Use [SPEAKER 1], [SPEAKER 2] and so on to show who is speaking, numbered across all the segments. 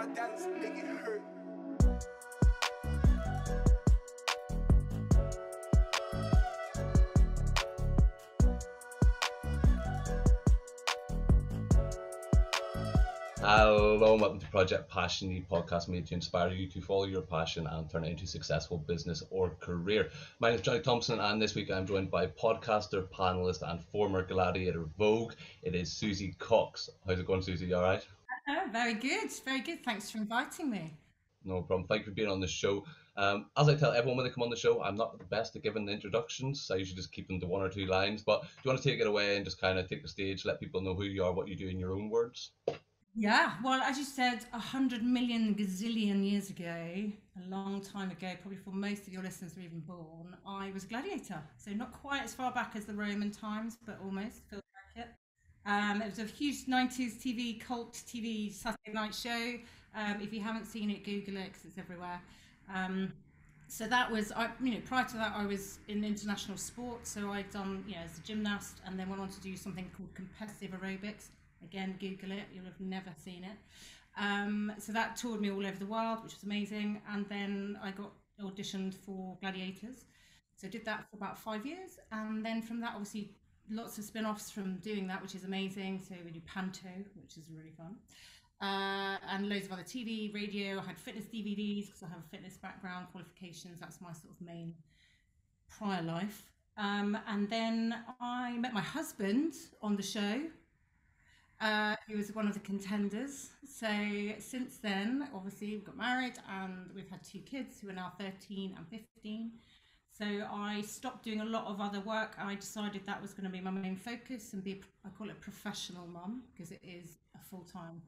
[SPEAKER 1] I dance, make it hurt.
[SPEAKER 2] Hello and welcome to Project Passion, the podcast made to inspire you to follow your passion and turn it into a successful business or career. My name is Johnny Thompson, and this week I'm joined by podcaster, panelist, and former gladiator Vogue. It is Suzie Cox. How's it going, Suzie? You all right?
[SPEAKER 3] Oh, very good, very good. Thanks for inviting me.
[SPEAKER 2] No problem. Thank you for being on the show. Um, as I tell everyone when they come on the show, I'm not the best at giving the introductions. I usually just keep them to one or two lines. But do you want to take it away and just kind of take the stage, let people know who you are, what you do in your own words?
[SPEAKER 3] Yeah, well, as you said, a hundred million gazillion years ago, a long time ago, probably before most of your listeners were even born, I was a gladiator. So not quite as far back as the Roman times, but almost feels like it. Um, it was a huge 90s TV, cult TV Saturday night show. Um, if you haven't seen it, Google it because it's everywhere. Um, so that was, I, you know, prior to that, I was in international sports. So I'd done, you know, as a gymnast and then went on to do something called competitive aerobics. Again, Google it, you'll have never seen it. Um, so that toured me all over the world, which was amazing. And then I got auditioned for Gladiators. So did that for about five years. And then from that, obviously, lots of spin offs from doing that, which is amazing. So we do Panto, which is really fun. Uh, and loads of other TV, radio. I had fitness DVDs because I have a fitness background, qualifications. That's my sort of main prior life. Um, and then I met my husband on the show. Uh, he was one of the contenders. So since then, obviously, we've got married and we've had two kids who are now 13 and 15. So I stopped doing a lot of other work. I decided that was going to be my main focus and be, I call it professional mum because it is a full time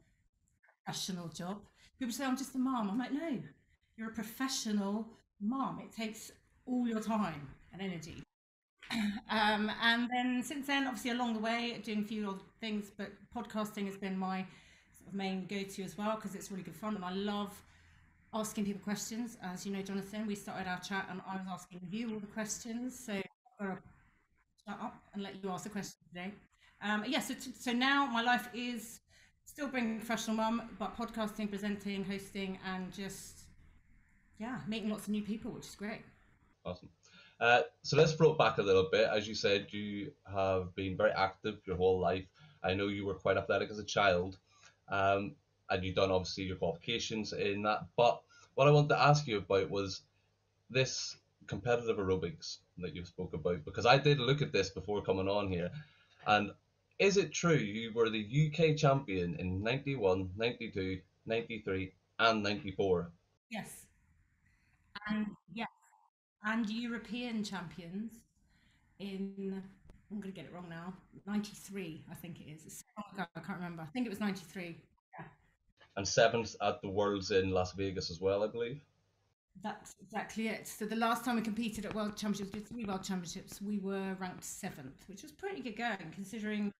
[SPEAKER 3] professional job. People say, I'm just a mum. I'm like, no, you're a professional mum. It takes all your time and energy. Um, and then since then, obviously along the way, doing a few other things, but podcasting has been my sort of main go-to as well because it's really good fun and I love asking people questions. As you know, Jonathan, we started our chat and I was asking you all the questions. So I'm gonna shut up and let you ask the question today. Um, yeah, so, t- so now my life is still being a professional mum, but podcasting, presenting, hosting, and just yeah, meeting lots of new people, which is great.
[SPEAKER 2] Awesome. Uh, so let's float back a little bit. As you said, you have been very active your whole life. I know you were quite athletic as a child, um, and you've done obviously your qualifications in that. But what I wanted to ask you about was this competitive aerobics that you spoke about, because I did look at this before coming on here, and is it true you were the UK champion in 91, 92, 93, and 94?
[SPEAKER 3] Yes. And yes. And European champions in I'm gonna get it wrong now. Ninety three, I think it is. It's so long ago, I can't remember. I think it was ninety three.
[SPEAKER 2] And seventh at the Worlds in Las Vegas as well, I believe.
[SPEAKER 3] That's exactly it. So the last time we competed at World Championships, did three World Championships, we were ranked seventh, which was pretty good going considering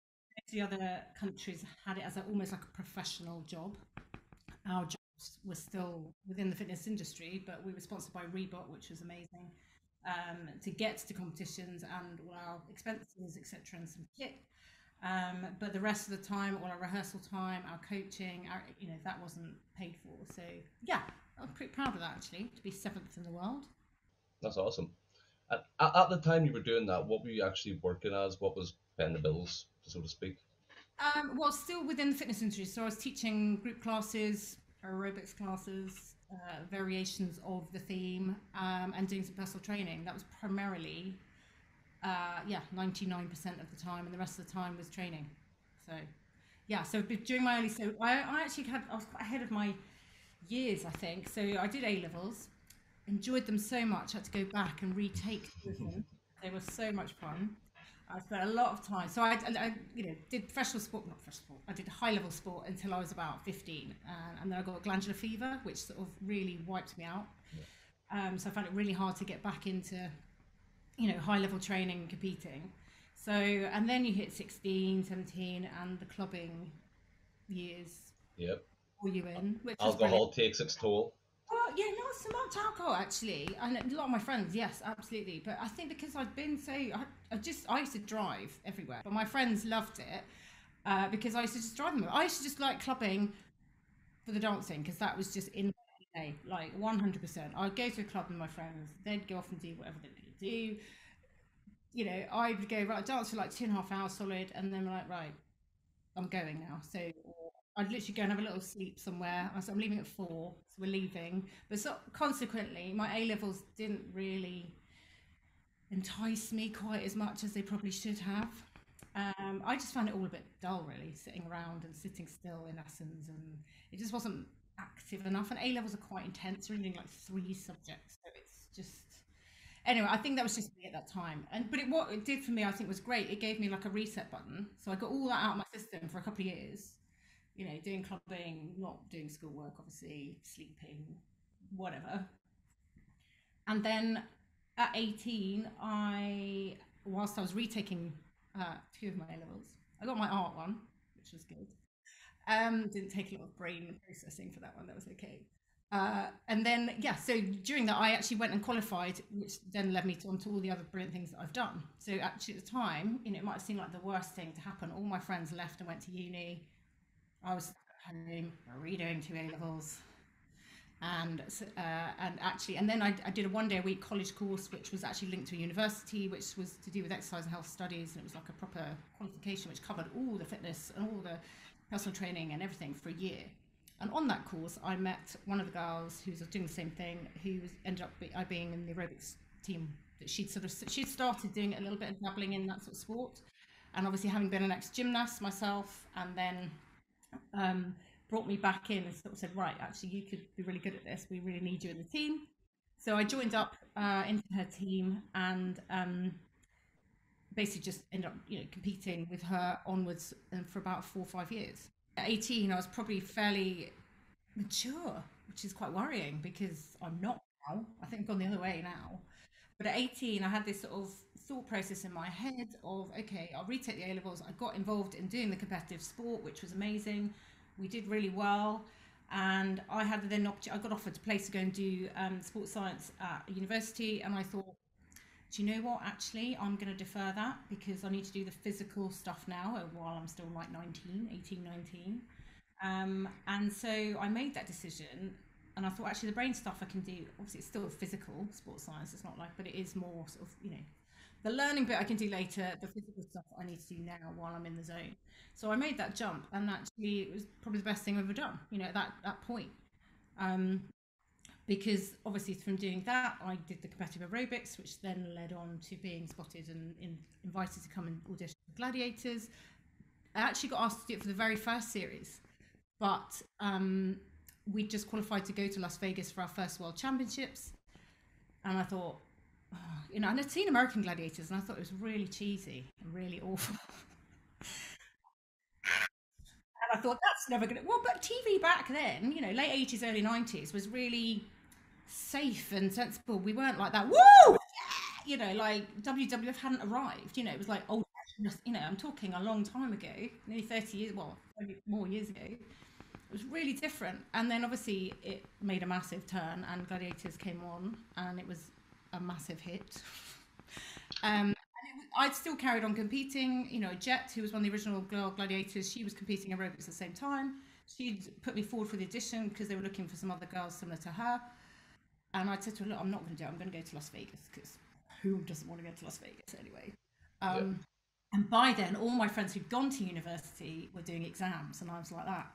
[SPEAKER 3] the other countries had it as a, almost like a professional job. Our jobs were still within the fitness industry, but we were sponsored by Reebok, which was amazing. Um, to get to competitions and well expenses, etc., and some kit. Um, but the rest of the time, all our rehearsal time, our coaching, our, you know, that wasn't paid for. So yeah, I'm pretty proud of that actually, to be seventh in the world.
[SPEAKER 2] That's awesome. And at, at the time you were doing that, what were you actually working as? What was paying the bills, so to speak?
[SPEAKER 3] Um, well, still within the fitness industry. So I was teaching group classes, aerobics classes, uh, variations of the theme, um, and doing some personal training. That was primarily, uh, yeah, 99% of the time, and the rest of the time was training. So, yeah, so during my early, so I, I actually had, I was quite ahead of my years, I think. So I did A levels, enjoyed them so much, I had to go back and retake them. They were so much fun. I spent a lot of time. So I, I, you know, did professional sport, not professional sport. I did high level sport until I was about 15, and, and then I got glandular fever, which sort of really wiped me out. Um, so I found it really hard to get back into, you know, high level training and competing. So and then you hit 16, 17, and the clubbing years
[SPEAKER 2] Yep.
[SPEAKER 3] pull you in, which
[SPEAKER 2] Alcohol takes its toll.
[SPEAKER 3] Well, yeah, not so much alcohol actually, and a lot of my friends, yes, absolutely. But I think because I've been so, I, I just I used to drive everywhere, but my friends loved it uh, because I used to just drive them. I used to just like clubbing for the dancing because that was just in my like 100%. I'd go to a club with my friends, they'd go off and do whatever they were to do. You know, I would go, right, dance for like two and a half hours solid, and then like, right, I'm going now. So I'd literally go and have a little sleep somewhere. I I'm leaving at four, so we're leaving. But so, consequently, my A levels didn't really entice me quite as much as they probably should have. Um, I just found it all a bit dull, really, sitting around and sitting still in lessons, and it just wasn't active enough. And A levels are quite intense, reading like three subjects, so it's just. Anyway, I think that was just me at that time, and but it, what it did for me, I think, was great. It gave me like a reset button, so I got all that out of my system for a couple of years. You know, doing clubbing, not doing schoolwork, obviously, sleeping, whatever. And then at 18, I, whilst I was retaking uh, two of my A levels, I got my art one, which was good. Um, didn't take a lot of brain processing for that one. That was okay. Uh, and then, yeah, so during that, I actually went and qualified, which then led me to, on to all the other brilliant things that I've done. So actually, at the time, you know, it might have seemed like the worst thing to happen. All my friends left and went to uni. I was at home redoing two A levels, and uh, and actually, and then I, I, did a one day a week college course, which was actually linked to a university, which was to do with exercise and health studies, and it was like a proper qualification which covered all the fitness and all the personal training and everything for a year. And on that course, I met one of the girls who was doing the same thing, who ended up be, I being in the aerobics team. That she'd sort of she'd started doing a little bit of dabbling in that sort of sport, and obviously having been an ex gymnast myself, and then. Um, brought me back in and sort of said, right, actually, you could be really good at this. We really need you in the team. So I joined up uh, into her team and um, basically just ended up, you know, competing with her onwards um, for about four or five years. At 18, I was probably fairly mature, which is quite worrying because I'm not now. I think I've gone the other way now. But at 18, I had this sort of thought process in my head of, okay, I'll retake the A levels. I got involved in doing the competitive sport, which was amazing we did really well. And I had then I got offered a place to go and do um, sports science at university, and I thought, do you know what? Actually, I'm going to defer that because I need to do the physical stuff now uh, while I'm still like 19, 18, 19. Um, and so I made that decision, and I thought actually the brain stuff I can do. Obviously, it's still physical sports science. It's not like, but it is more sort of you know the learning bit I can do later, the physical stuff I need to do now while I'm in the zone. So I made that jump, and actually, it was probably the best thing I've ever done. You know, at that that point, um, because obviously from doing that, I did the competitive aerobics, which then led on to being spotted and in, invited to come and audition for Gladiators. I actually got asked to do it for the very first series, but um, we just qualified to go to Las Vegas for our first World Championships, and I thought you know, and I'd seen American Gladiators, and I thought it was really cheesy and really awful. I thought that's never going to. Well, but TV back then, you know, late eighties, early nineties, was really safe and sensible. We weren't like that. Woo! You know, like WWF hadn't arrived. You know, it was like old. You know, I'm talking a long time ago, nearly thirty years. Well, more years ago. It was really different, and then obviously it made a massive turn, and Gladiators came on, and it was a massive hit. Um, I'd still carried on competing. You know, Jet, who was one of the original Girl Gladiators, she was competing aerobics at the same time. She'd put me forward for the audition because they were looking for some other girls similar to her. And I said to her, look, I'm not going to do it. I'm going to go to Las Vegas because who doesn't want to go to Las Vegas anyway? Um, And by then, all my friends who'd gone to university were doing exams. And I was like that,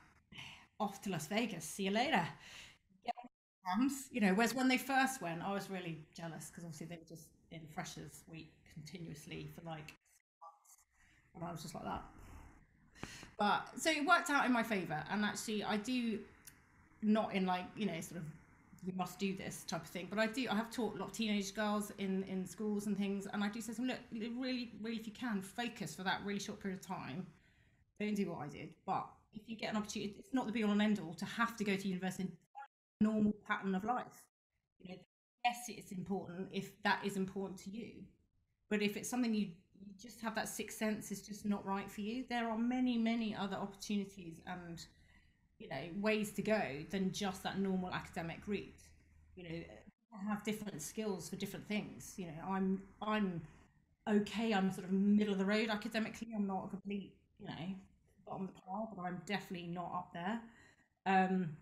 [SPEAKER 3] off to Las Vegas. See you later Exams, you know. Whereas when they first went, I was really jealous because obviously they were just in freshers week continuously for like months, and I was just like that. But so it worked out in my favour, and actually I do not in like you know sort of you must do this type of thing. But I do. I have taught a lot of teenage girls in in schools and things, and I do say to them, look, really, really, if you can, focus for that really short period of time. Don't do what I did, but if you get an opportunity, it's not the be all and end all to have to go to university in normal pattern of life. You know, yes, it's important if that is important to you, but if it's something you, you just have that sixth sense is just not right for you, there are many, many other opportunities and you know ways to go than just that normal academic route. You know, have different skills for different things. You know, I'm I'm okay. I'm sort of middle of the road academically. I'm not a complete, you know, bottom of the pile, but I'm definitely not up there. Um,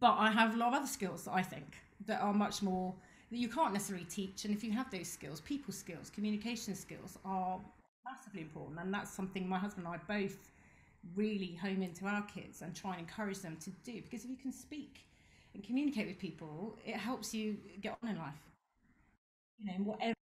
[SPEAKER 3] but I have a lot of other skills that I think that are much more that you can't necessarily teach. And if you have those skills, people skills, communication skills are massively important. And that's something my husband and I both really home into our kids and try and encourage them to do. Because if you can speak and communicate with people, it helps you get on in life. You know, whatever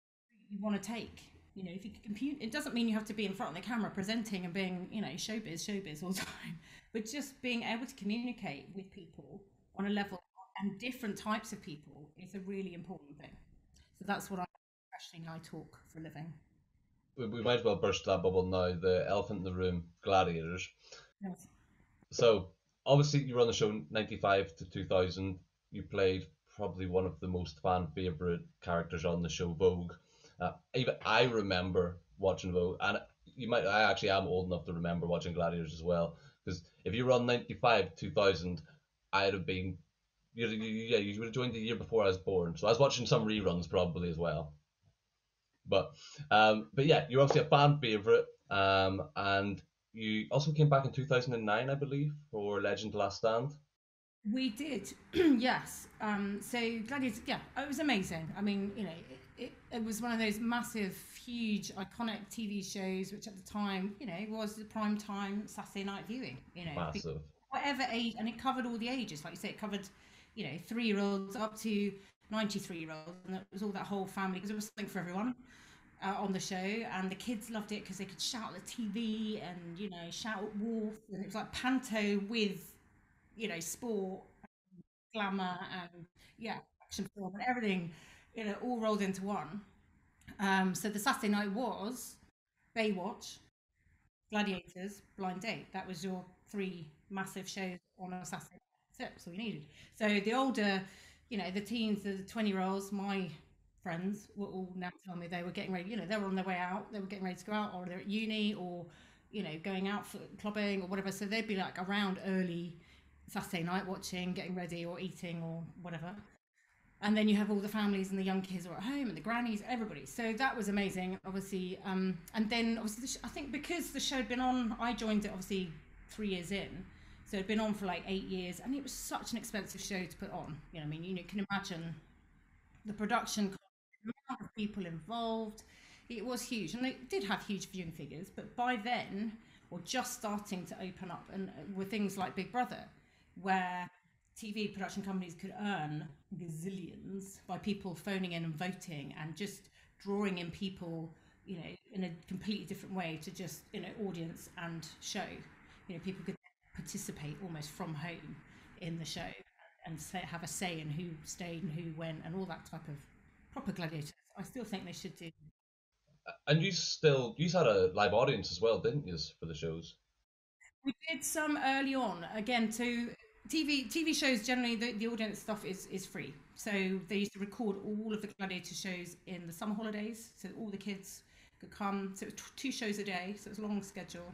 [SPEAKER 3] you want to take. You know, if you can compute, it doesn't mean you have to be in front of the camera presenting and being, you know, showbiz, showbiz all the time. But just being able to communicate with people on a level and different types of people is a really important thing. So that's what I, especially now I talk for a living.
[SPEAKER 2] We, we might as well burst that bubble now. The elephant in the room, gladiators.
[SPEAKER 3] Yes.
[SPEAKER 2] So obviously you were on the show 95 to 2000 you played probably one of the most fan favorite characters on the show vogue uh, even i remember watching vogue and you might i actually am old enough to remember watching gladiators as well because if you were on 95 2000 i'd have been you, yeah you would have joined the year before i was born so i was watching some reruns probably as well but um but yeah you're obviously a fan favorite um and you also came back in 2009, I believe, for Legend Last Stand.
[SPEAKER 3] We did, yes. Um, so Gladiator, yeah, it was amazing. I mean, you know, it, it, it, was one of those massive, huge, iconic TV shows, which at the time, you know, was the prime time Saturday night viewing. You know,
[SPEAKER 2] massive.
[SPEAKER 3] Whatever age, and it covered all the ages. Like you say, it covered, you know, three year olds up to 93 year olds, and it was all that whole family because it was something for everyone uh, on the show, and the kids loved it because they could shout at the TV and you know shout at Wolf, and it was like panto with you know sport, and glamour, and yeah, action film and everything, you know, all rolled into one. Um, so the Saturday night was Baywatch, Gladiators, Blind Date. That was your three massive shows on a Saturday. That's all you needed. So the older, you know, the teens, the twenty year olds, my friends were all now telling me they were getting ready, you know, they were on their way out, they were getting ready to go out, or they're at uni, or, you know, going out for clubbing or whatever. So they'd be like around early Saturday night watching, getting ready, or eating, or whatever. And then you have all the families and the young kids are at home and the grannies, everybody. So that was amazing, obviously. Um, and then obviously, the sh- I think because the show had been on, I joined it obviously three years in. So it'd been on for like eight years, and it was such an expensive show to put on. You know, I mean, you can imagine the production amount of people involved. It was huge, and it did have huge viewing figures. But by then, or just starting to open up, and uh, with things like Big Brother, where TV production companies could earn gazillions by people phoning in and voting, and just drawing in people, you know, in a completely different way to just you know audience and show. You know, people could participate almost from home in the show and say, have a say in who stayed and who went and all that type of proper gladiators. I still think they should do.
[SPEAKER 2] And you still you had a live audience as well, didn't you, for the shows?
[SPEAKER 3] We did some early on. Again, to TV TV shows generally the, the audience stuff is is free. So they used to record all of the gladiator shows in the summer holidays, so all the kids could come. So it was two shows a day, so it was a long schedule.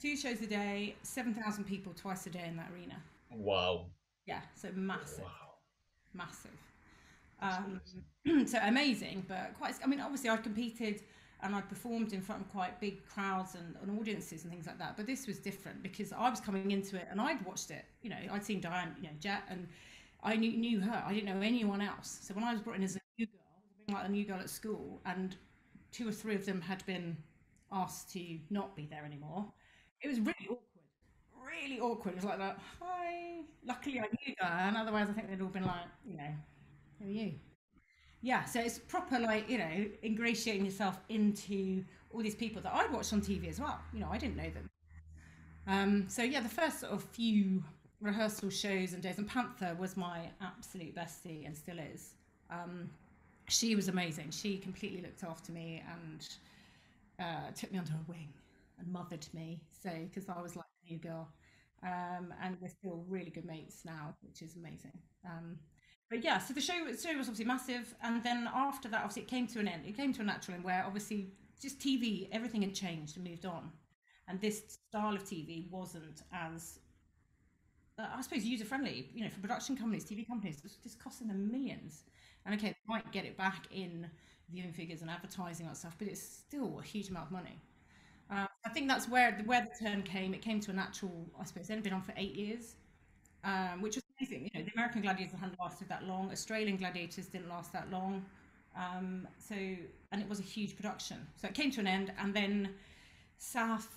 [SPEAKER 3] Two shows a day, seven thousand people twice a day in that arena.
[SPEAKER 2] Wow.
[SPEAKER 3] Yeah, so massive, wow. massive. Um, so amazing, but quite. I mean, obviously, I'd competed and I'd performed in front of quite big crowds and, and, audiences and things like that. But this was different because I was coming into it and I'd watched it. You know, I'd seen Diane, you know, Jet, and I knew, knew her. I didn't know anyone else. So when I was brought in as a new girl, being like a new girl at school, and two or three of them had been asked to not be there anymore. It was really awkward. Really awkward. It was like that. Hi. Luckily, I knew and otherwise, I think they'd all been like, you know, who are you? Yeah, so it's proper like, you know, ingratiating yourself into all these people that I'd watched on TV as well. You know, I didn't know them. Um, so yeah, the first sort of few rehearsal shows and days, and Panther was my absolute bestie and still is. Um, she was amazing. She completely looked after me and uh, took me under her wing and mothered me. So because I was like a new girl, um, and we're still really good mates now, which is amazing. Um, but yeah, so the show, show was obviously massive, and then after that, obviously, it came to an end. It came to a natural end where obviously just TV, everything had changed and moved on, and this style of TV wasn't as, uh, I suppose, user friendly. You know, for production companies, TV companies, it's just costing them millions. And okay, they might get it back in viewing figures and advertising and stuff, but it's still a huge amount of money. Uh, I think that's where the where the turn came. It came to a natural, I suppose. It's only been on for eight years, um, which was amazing. You know, the American gladiators hadn't lasted that long. Australian gladiators didn't last that long. Um, so, and it was a huge production. So it came to an end, and then South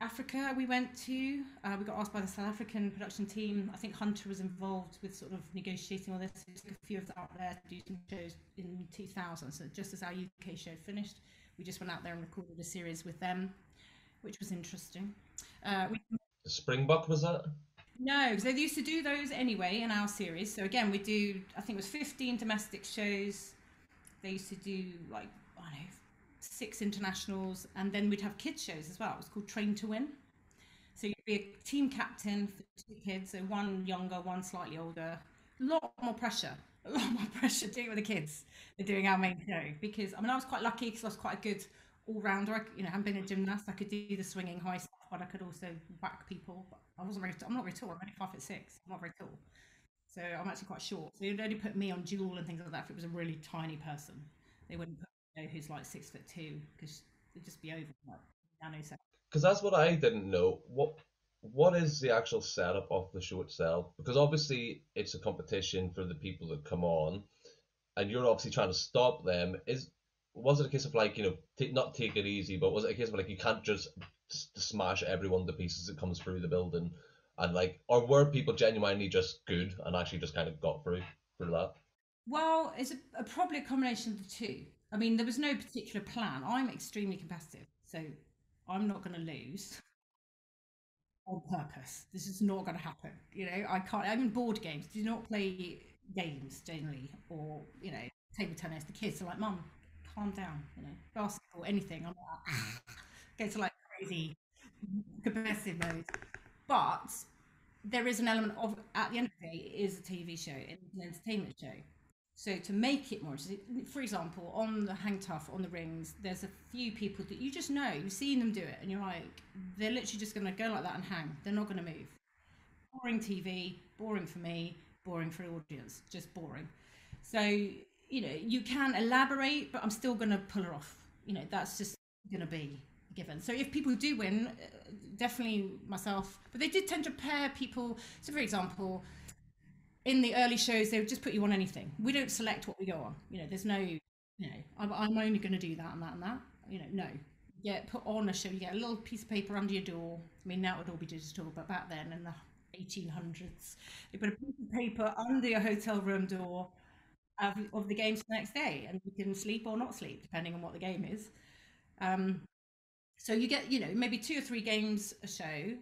[SPEAKER 3] Africa we went to. Uh, we got asked by the South African production team. I think Hunter was involved with sort of negotiating all this. Took a few of them out there to do some shows in 2000. So just as our UK show finished, we just went out there and recorded a series with them, which was interesting. Uh, we,
[SPEAKER 2] Springbok was that?
[SPEAKER 3] no, because they used to do those anyway in our series. So again, we do. I think it was 15 domestic shows. They used to do like I don't know six internationals, and then we'd have kids shows as well. It was called Train to Win. So you'd be a team captain for two kids, so one younger, one slightly older. A lot more pressure, a lot more pressure doing it with the kids than doing our main show. Because I mean, I was quite lucky because I was quite a good all rounder. I, you know, having been a gymnast, I could do the swinging high stuff, but I could also whack people. But I wasn't very. I'm not very tall. I'm only five foot six. I'm not very tall. So I'm actually quite short. So you'd only put me on duel and things like that if it was a really tiny person. They wouldn't put you know, who's like six foot two because they'd just be over like nano size.
[SPEAKER 2] Because that's what I didn't know. What what is the actual setup of the show itself? Because obviously it's a competition for the people that come on, and you're obviously trying to stop them. Is was it a case of like you know t- not take it easy, but was it a case of like you can't just s- smash everyone to pieces that comes through the building, and like or were people genuinely just good and actually just kind of got through through that?
[SPEAKER 3] Well, it's a, a, probably a combination of the two. I mean, there was no particular plan. I'm extremely competitive, so I'm not going to lose on purpose. This is not going to happen. You know, I can't. I'm in board games. Do not play games generally, or you know, table tennis. The kids are like, "Mum, calm down." You know, basketball, anything. I'm like, go to like crazy competitive mode. But there is an element of at the end of the day, it is a TV show, it's an entertainment show. So to make it more interesting, for example, on the hang tough on the rings, there's a few people that you just know, you've seen them do it, and you're like, they're literally just going to go like that and hang. They're not going to move. Boring TV, boring for me, boring for the audience, just boring. So you know, you can elaborate, but I'm still going to pull her off. You know, that's just going to be given. So if people do win, uh, definitely myself. But they did tend to pair people. So for example in the early shows they would just put you on anything. We don't select what we go on. You know there's no you know i'm, I'm only going to do that and that and that. You know no. You get put on a show you get a little piece of paper under your door. I mean now it would all be digital but back then in the 1800s they put a piece of paper under your hotel room door of, of the games the next day and you can sleep or not sleep depending on what the game is. Um, so you get you know maybe two or three games a show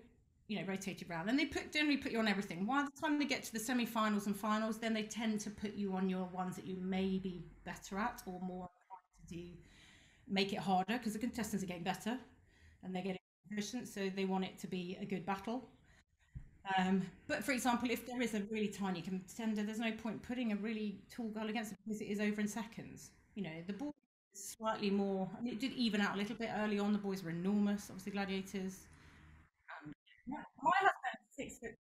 [SPEAKER 3] you know, rotated around. And they put generally put you on everything. By the time they get to the semi-finals and finals, then they tend to put you on your ones that you may be better at or more to do, make it harder because the contestants are getting better and they're getting efficient, so they want it to be a good battle. Um, but for example, if there is a really tiny contender, there's no point putting a really tall girl against it because it is over in seconds. You know, the ball is slightly more. I mean, it did even out a little bit early on. The boys were enormous, obviously gladiators my husband six foot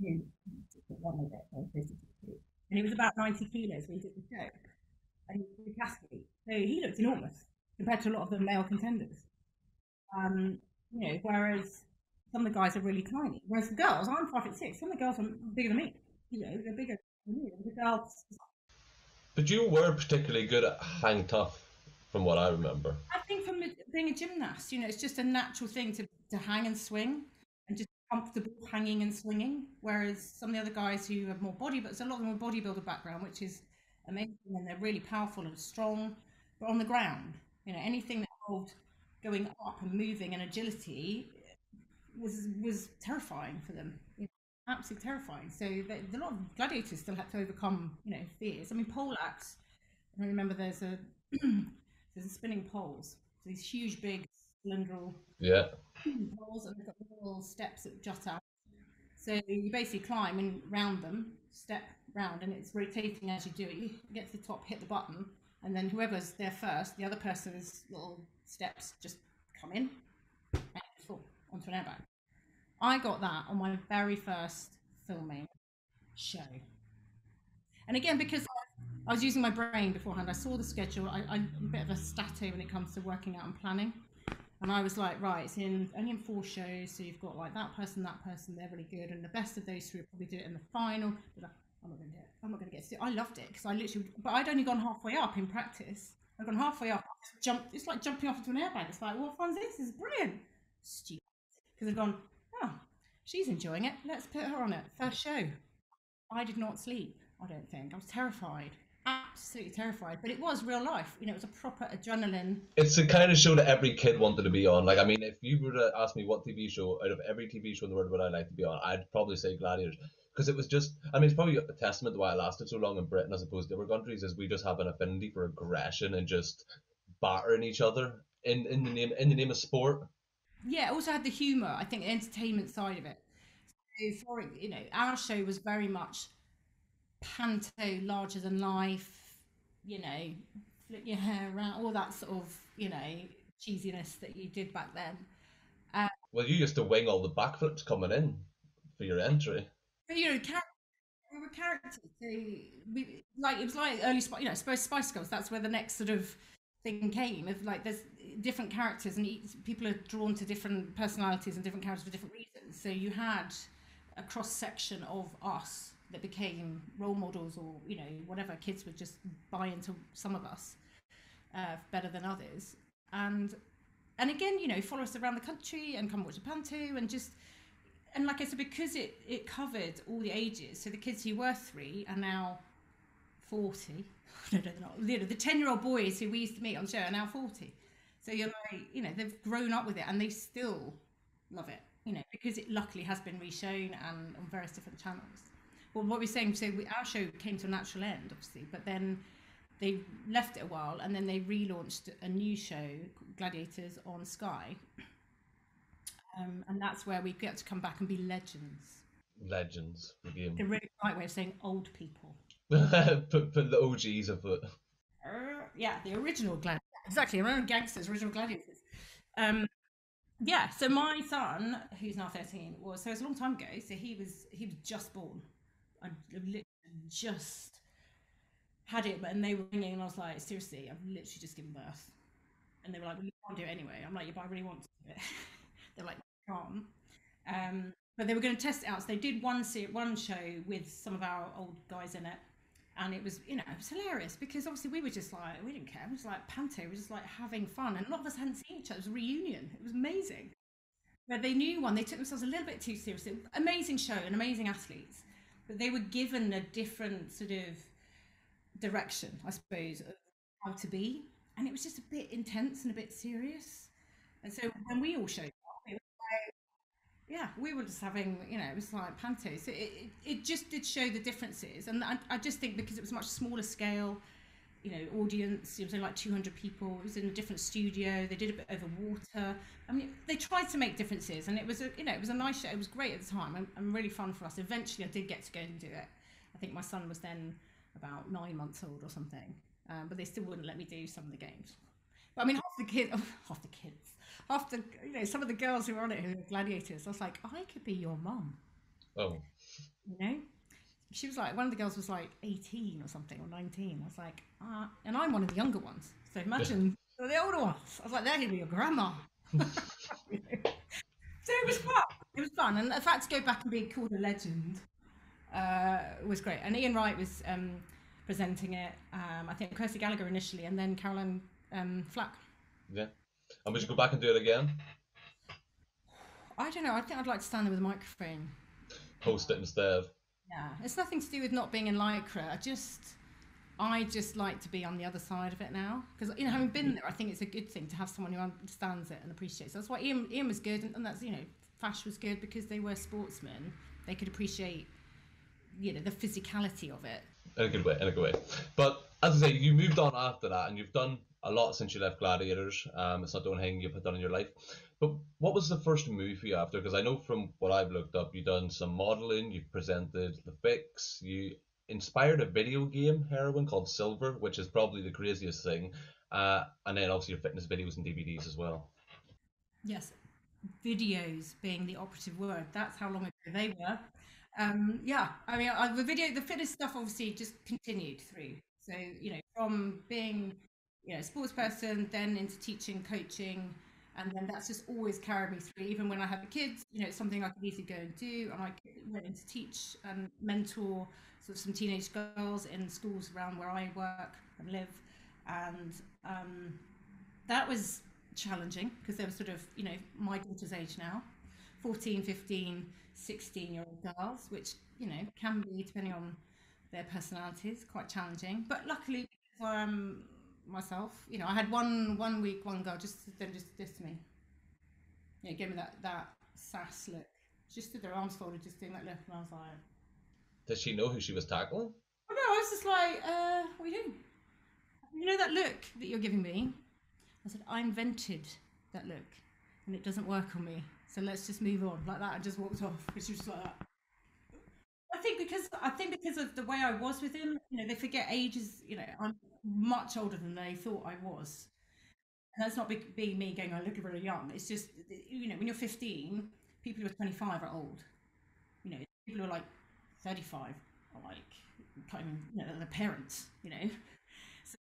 [SPEAKER 3] two, one of it, and he was about ninety kilos when he did the show, and he was cascade. So he looked enormous compared to a lot of the male contenders. Um, you know, whereas some of the guys are really tiny. Whereas the girls, I'm five foot six. Some of the girls are bigger than me. You know, they're bigger than me. The girls.
[SPEAKER 2] But you were particularly good at hang tough, from what I remember.
[SPEAKER 3] I think from being a gymnast, you know, it's just a natural thing to to hang and swing and just comfortable hanging and swinging. Whereas some of the other guys who have more body, but there's a lot of them with bodybuilder background, which is amazing and they're really powerful and strong. But on the ground, you know, anything that involved going up and moving and agility was was terrifying for them. You know, absolutely terrifying. So they, a lot of gladiators still had to overcome, you know, fears. I mean, pole axe. I remember there's a there's spinning poles. So these huge, big cylindrical
[SPEAKER 2] yeah
[SPEAKER 3] poles and they've got little steps that jut out. So you basically climb and round them, step round, and it's rotating as you do it. You get to the top, hit the button, and then whoever's there first, the other person's little steps just come in and fall onto an airbag. I got that on my very first filming show. And again, because I was using my brain beforehand, I saw the schedule. I, am a bit of a stato when it comes to working out and planning. And I was like, right, it's in only in four shows, so you've got like that person, that person, they're really good, and the best of those three will probably do it in the final. But I'm not going to do it. I'm not going to get to it. I loved it because I literally, but I'd only gone halfway up in practice. I'd gone halfway up, jumped. It's like jumping off into an airbag. It's like, what fun's this? This is brilliant. Stupid. Because I'd gone, oh, she's enjoying it. Let's put her on it. First show. I did not sleep. I don't think I was terrified absolutely terrified. But it was real life. You know, it was a proper adrenaline.
[SPEAKER 2] It's the kind of show that every kid wanted to be on. Like, I mean, if you were to ask me what TV show out of every TV show in the world would I like to be on, I'd probably say Gladiators. Because it was just, I mean, it's probably a testament to why it lasted so long in Britain as opposed to other countries, is we just have an affinity for aggression and just battering each other in, in the name in the name of sport.
[SPEAKER 3] Yeah, it also had the humour. I think the entertainment side of it. So for you know, our show was very much panto, larger than life, you know, flip your hair around, all that sort of, you know, cheesiness that you did back then.
[SPEAKER 2] Uh, well, you used to wing all the backflips coming in for your entry.
[SPEAKER 3] But you know, we were characters. So we, like it was like early, you know, suppose Spice Girls. That's where the next sort of thing came of like there's different characters and people are drawn to different personalities and different characters for different reasons. So you had a cross section of us that became role models or you know whatever kids would just buy into some of us uh, better than others. And and again you know follow us around the country and come watch the panto and just and like I said because it it covered all the ages so the kids who were three are now 40 no, no, they're not, you know, the 10 year old boys who we used to meet on show are now 40 so you're like you know they've grown up with it and they still love it you know because it luckily has been reshown and on various different channels well, what we're saying, so we, our show came to a natural end, obviously, but then they left it a while and then they relaunched a new show, Gladiators, on Sky. Um, and that's where we get to come back and be legends.
[SPEAKER 2] Legends,
[SPEAKER 3] game. The really right way of saying old people.
[SPEAKER 2] put, put the OGs of it.
[SPEAKER 3] Uh, yeah, the original gladiators. Exactly, American gangsters, original gladiators. Um, yeah, so my son, who's now 13, was so it's a long time ago. So he was he was just born I literally just had it, but and they were ringing, and I was like, seriously, I've literally just given birth. And they were like, well, you can't do it anyway. I'm like, yeah, but I really want to do it. They're like, can't. Um, but they were going to test it out. So they did one se- one show with some of our old guys in it. And it was, you know, it was hilarious because obviously we were just like, we didn't care. It was like panto, we were just like having fun. And a lot of us hadn't seen each other. It was a reunion. It was amazing. But they knew one, they took themselves a little bit too seriously. Amazing show and amazing athletes but they were given a different sort of direction, I suppose, of how to be, and it was just a bit intense and a bit serious. And so when we all showed up, it was like, yeah, we were just having, you know, it was like panto. So it, it, it just did show the differences, and I, I just think because it was much smaller scale you know, audience. It was like 200 people. It was in a different studio. They did a bit over water. I mean, they tried to make differences, and it was a, you know, it was a nice show. It was great at the time and, and really fun for us. Eventually, I did get to go and do it. I think my son was then about nine months old or something, um, but they still wouldn't let me do some of the games. But I mean, half the kids, oh, half the kids, half the, you know, some of the girls who were on it who were gladiators. I was like, I could be your mum.
[SPEAKER 2] Oh.
[SPEAKER 3] You know, she was like, one of the girls was like 18 or something, or 19. I was like, ah, and I'm one of the younger ones. So imagine the older ones. I was like, they're going to be your grandma. so it was fun. It was fun. And the fact to go back and be called a legend uh, was great. And Ian Wright was um, presenting it. Um, I think Kirsty Gallagher initially, and then Caroline um, Flack.
[SPEAKER 2] Yeah. And would you go back and do it again?
[SPEAKER 3] I don't know. I think I'd like to stand there with a microphone.
[SPEAKER 2] Post it instead.
[SPEAKER 3] Yeah, it's nothing to do with not being in lycra. I just, I just like to be on the other side of it now because you know, having been there, I think it's a good thing to have someone who understands it and appreciates. It. That's why Ian, Ian was good, and, and that's you know, Fash was good because they were sportsmen. They could appreciate, you know, the physicality of it.
[SPEAKER 2] In a good way, in a good way. But as I say, you moved on after that, and you've done a lot since you left Gladiators. Um, it's not the only thing you've done in your life. But what was the first movie for you after? Because I know from what I've looked up, you've done some modeling, you've presented the fix, you inspired a video game heroine called Silver, which is probably the craziest thing. Uh, and then obviously your fitness videos and DVDs as well.
[SPEAKER 3] Yes, videos being the operative word. That's how long ago they were. Um, yeah, I mean, uh, the video, the fitness stuff obviously just continued through. So, you know, from being, you know, a sports person, then into teaching, coaching, and then that's just always carried me through. Even when I had the kids, you know, it's something I could easily go and do. And I went in to teach and mentor sort of some teenage girls in schools around where I work and live, and um, that was challenging because they were sort of, you know, my daughter's age now, 14, 15, 16 year old girls, which you know can be depending on their personalities quite challenging. But luckily, um, myself. You know, I had one one week, one girl just then just dissed me. Know, gave me that that sass look. She just stood their arms folded, just doing that look, and I was like,
[SPEAKER 2] Did she know who she was tackling?
[SPEAKER 3] oh no, I was just like, uh, what are you doing? You know that look that you're giving me? I said, I invented that look, and it doesn't work on me. So let's just move on like that. I just walked off. She was just like that. I think because I think because of the way I was with him, you know, they forget ages. You know, I'm much older than they thought I was. And that's not be- being me going, I look really young. It's just, you know, when you're 15, people who are 25 are old. You know, people who are like 35 are like, kind of, you know, parents, you know. So,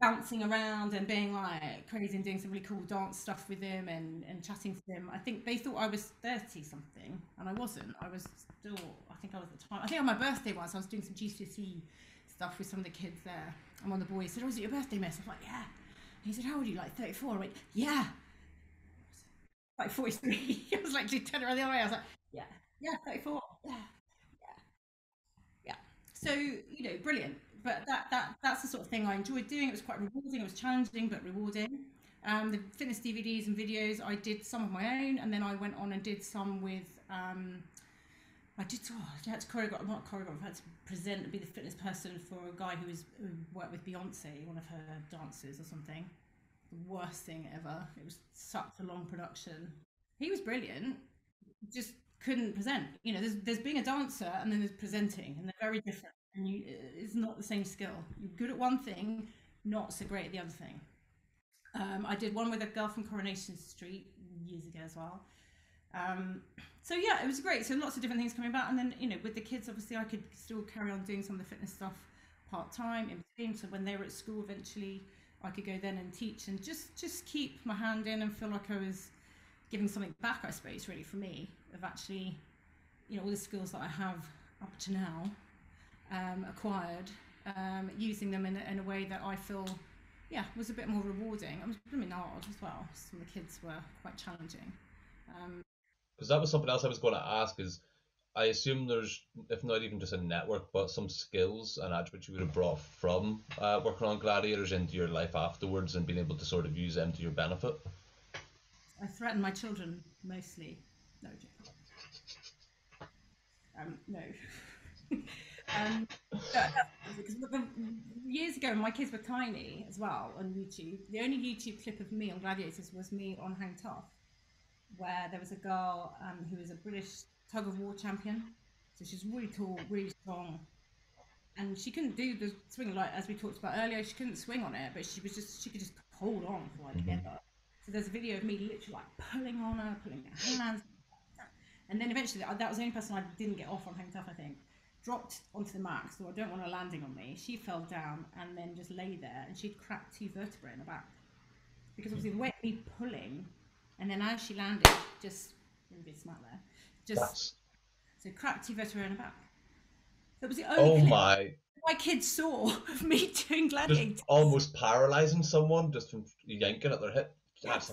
[SPEAKER 3] bouncing around and being like crazy and doing some really cool dance stuff with them and, and chatting to them. I think they thought I was 30 something and I wasn't. I was still, I think I was at the time. I think on my birthday once I was doing some GCSE stuff with some of the kids there. And one of the boys said, Oh, is it your birthday, miss? I was like, Yeah. And he said, How old are you? Like 34? I went, Yeah. Like 43. I was like, you turn around the other way? I was like, Yeah, yeah, 34. Yeah. Yeah. Yeah. So, you know, brilliant. But that, that that's the sort of thing I enjoyed doing. It was quite rewarding. It was challenging but rewarding. Um, the fitness DVDs and videos, I did some of my own, and then I went on and did some with um, I did. Oh, I had to choreograph, not choreograph. I had to present and be the fitness person for a guy who was who worked with Beyonce, one of her dancers or something. The worst thing ever. It was such a long production. He was brilliant. Just couldn't present. You know, there's there's being a dancer and then there's presenting, and they're very different. And you, it's not the same skill. You're good at one thing, not so great at the other thing. Um, I did one with a girl from Coronation Street years ago as well. Um, so yeah, it was great. So lots of different things coming about, and then you know, with the kids, obviously, I could still carry on doing some of the fitness stuff part time in between. So when they were at school, eventually, I could go then and teach, and just just keep my hand in and feel like I was giving something back. I suppose really for me of actually, you know, all the skills that I have up to now um, acquired, um, using them in a, in a way that I feel. Yeah, was a bit more rewarding. I was blooming hard as well. Some of the kids were quite challenging. Um,
[SPEAKER 2] because that was something else I was going to ask. Is I assume there's, if not even just a network, but some skills and attributes you would have brought from uh, working on gladiators into your life afterwards and being able to sort of use them to your benefit.
[SPEAKER 3] I threaten my children mostly. No, um, no. um, because years ago, my kids were tiny as well on YouTube. The only YouTube clip of me on Gladiators was me on Hang Tough, where there was a girl um, who was a British tug of war champion. So she's really tall, really strong, and she couldn't do the swing like as we talked about earlier. She couldn't swing on it, but she was just she could just hold on for like mm-hmm. ever. So there's a video of me literally like pulling on her, pulling her hands, and then eventually that was the only person I didn't get off on Hang Tough, I think. Dropped onto the mat, so I don't want her landing on me. She fell down and then just lay there, and she'd cracked two vertebrae in the back because obviously the weight of me pulling, and then as she landed, just a bit smart there, just That's... so cracked two vertebrae in the back. That was the only.
[SPEAKER 2] Oh my!
[SPEAKER 3] My kids saw of me doing gladiator.
[SPEAKER 2] Just almost paralyzing someone just from yanking at their hip.
[SPEAKER 3] That's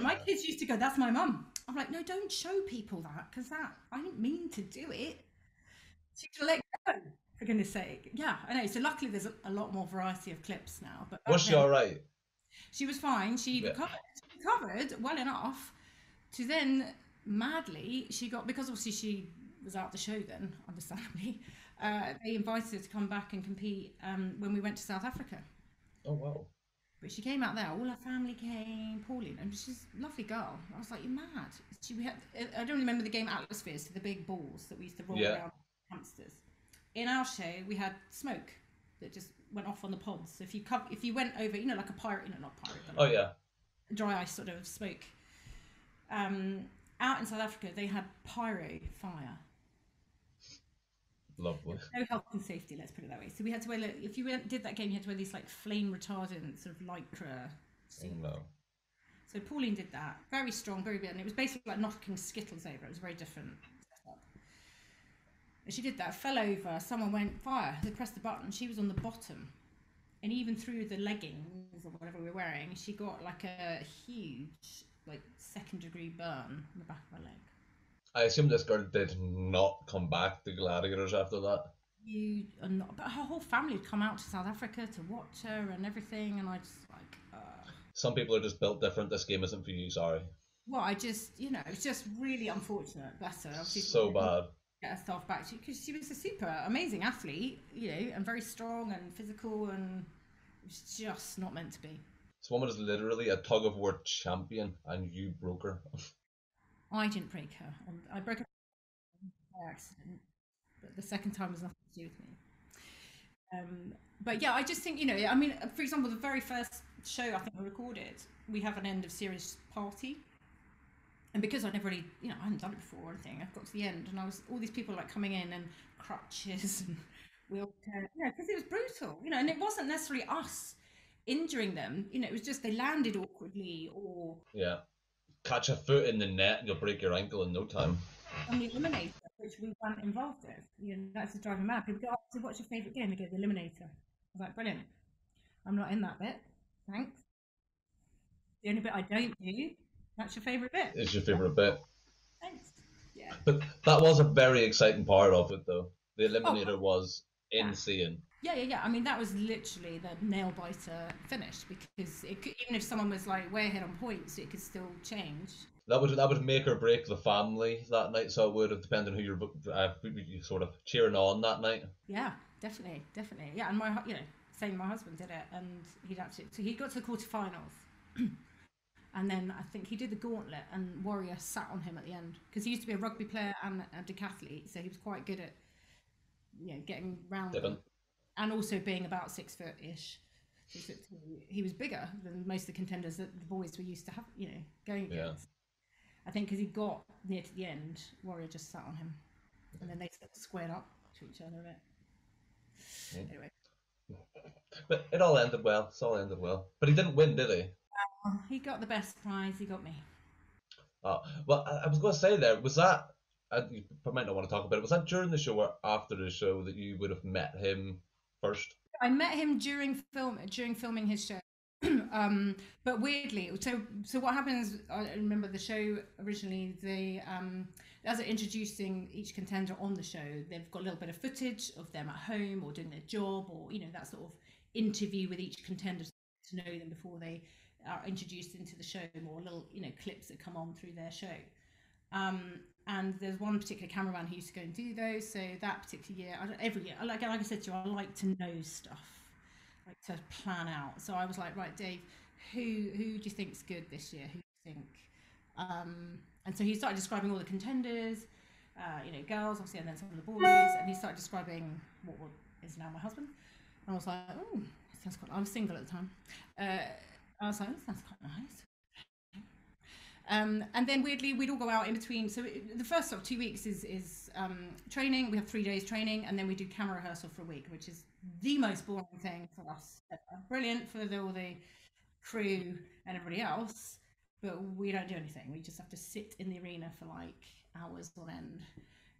[SPEAKER 3] my kids used to go, "That's my mum." I'm like, "No, don't show people that because that I didn't mean to do it." She She's let go. For goodness sake, yeah, I know. So luckily, there's a, a lot more variety of clips now. But
[SPEAKER 2] was she all right?
[SPEAKER 3] She was fine. She yeah. recovered, recovered well enough to then madly she got because obviously she was out the show then, understandably. Uh, they invited her to come back and compete um, when we went to South Africa.
[SPEAKER 2] Oh wow!
[SPEAKER 3] But she came out there. All her family came. Pauline, and she's a lovely girl. I was like, "You're mad." She had. I don't remember the game Atlaspheres, Spheres, the big balls that we used to roll yeah. around hamsters. In our show, we had smoke that just went off on the pods. So if you cover, if you went over, you know, like a pirate, you know, not pirate,
[SPEAKER 2] but oh yeah,
[SPEAKER 3] dry ice sort of smoke. Um, out in South Africa, they had pyro fire.
[SPEAKER 2] Lovely.
[SPEAKER 3] No health and safety, let's put it that way. So we had to wear, if you did that game, you had to wear these like flame retardant sort of lycra.
[SPEAKER 2] Oh, no.
[SPEAKER 3] So Pauline did that. Very strong, very good. And it was basically like knocking Skittles over. It was very different. And she did that, fell over, someone went, fire. They pressed the button. She was on the bottom. And even through the leggings or whatever we were wearing, she got like a huge, like second degree burn on the back of her leg.
[SPEAKER 2] I assume this girl did not come back to Gladiators after that.
[SPEAKER 3] You are not, but her whole family had come out to South Africa to watch her and everything. And I just like, uh,
[SPEAKER 2] Some people are just built different. This game isn't for you, sorry.
[SPEAKER 3] well, I just, you know, it's just really unfortunate. Bless her. Obviously,
[SPEAKER 2] So bad.
[SPEAKER 3] Get herself back because she was a super amazing athlete, you know, and very strong and physical, and it was just not meant to be.
[SPEAKER 2] This woman is literally a tug of war champion, and you broke her.
[SPEAKER 3] I didn't break her, I broke her by accident, but the second time was nothing to do with me. Um, but yeah, I just think you know, I mean, for example, the very first show I think I recorded, we have an end of series party, and because I'd never really, you know, I hadn't done it before or anything, I got to the end, and I was all these people like coming in and crutches and wheelchair, you know, because it was brutal, you know, and it wasn't necessarily us injuring them, you know, it was just they landed awkwardly or
[SPEAKER 2] Yeah. Catch a foot in the net, you'll break your ankle in no time.
[SPEAKER 3] on the Eliminator, which we weren't involved with. You know, that's the driving mad. People go, oh, so what's your favourite game? They go, the Eliminator. I was like, brilliant. I'm not in that bit. Thanks. The only bit I don't do, that's your favourite bit.
[SPEAKER 2] It's your favourite bit.
[SPEAKER 3] Thanks. Yeah.
[SPEAKER 2] But that was a very exciting part of it, though. The
[SPEAKER 3] Oh,
[SPEAKER 2] Eliminator was insane.
[SPEAKER 3] Yeah, yeah, yeah. I mean, that was literally the nail biter finish because it could, even if someone was like way ahead on points, it could still change.
[SPEAKER 2] That would that would make or break the family that night. So it would have depended on who you're uh, you sort of cheering on that night.
[SPEAKER 3] Yeah, definitely, definitely. Yeah, and my you know, same. My husband did it, and he'd actually so he got to the quarterfinals, and then I think he did the gauntlet, and Warrior sat on him at the end because he used to be a rugby player and a decathlete, so he was quite good at you know getting round and also being about six foot ish. Six foot two. He was bigger than most of the contenders that the boys were used to have, you know, going
[SPEAKER 2] Yeah.
[SPEAKER 3] I think because he got near to the end, Warrior just sat on him, and then they squared up to each other a bit.
[SPEAKER 2] Mm.
[SPEAKER 3] Anyway.
[SPEAKER 2] But it all ended well. It all ended well. But he didn't win, did he?
[SPEAKER 3] He got the best prize. He got me.
[SPEAKER 2] Oh, well, I, I was going to say there was that. Uh, you might not want to talk about it. Was that during the show or after the show that you would have met him first?
[SPEAKER 3] I met him during film during filming his show. um, but weirdly, so so what happens? I remember the show originally. They um, as they're introducing each contender on the show, they've got a little bit of footage of them at home or doing their job, or you know that sort of interview with each contender to know them before they are introduced into the show. More little you know clips that come on through their show. Um, and there's one particular cameraman who used to go and do those. So that particular year, I every year, like like I said to you, I like to know stuff, like to plan out. So I was like, right, Dave, who who do you think's good this year? Who do you think? Um, and so he started describing all the contenders, uh, you know, girls obviously, and then some of the boys, and he started describing what wa- is now my husband. And I was like, oh, sounds quite. I was single at the time. Uh, I was like, that sounds quite nice. Um, and then weirdly, we'd all go out in between. So the first sort of two weeks is is um, training. We have three days training, and then we do camera rehearsal for a week, which is the most boring thing for us. ever. Brilliant for the, all the crew and everybody else, but we don't do anything. We just have to sit in the arena for like hours on end,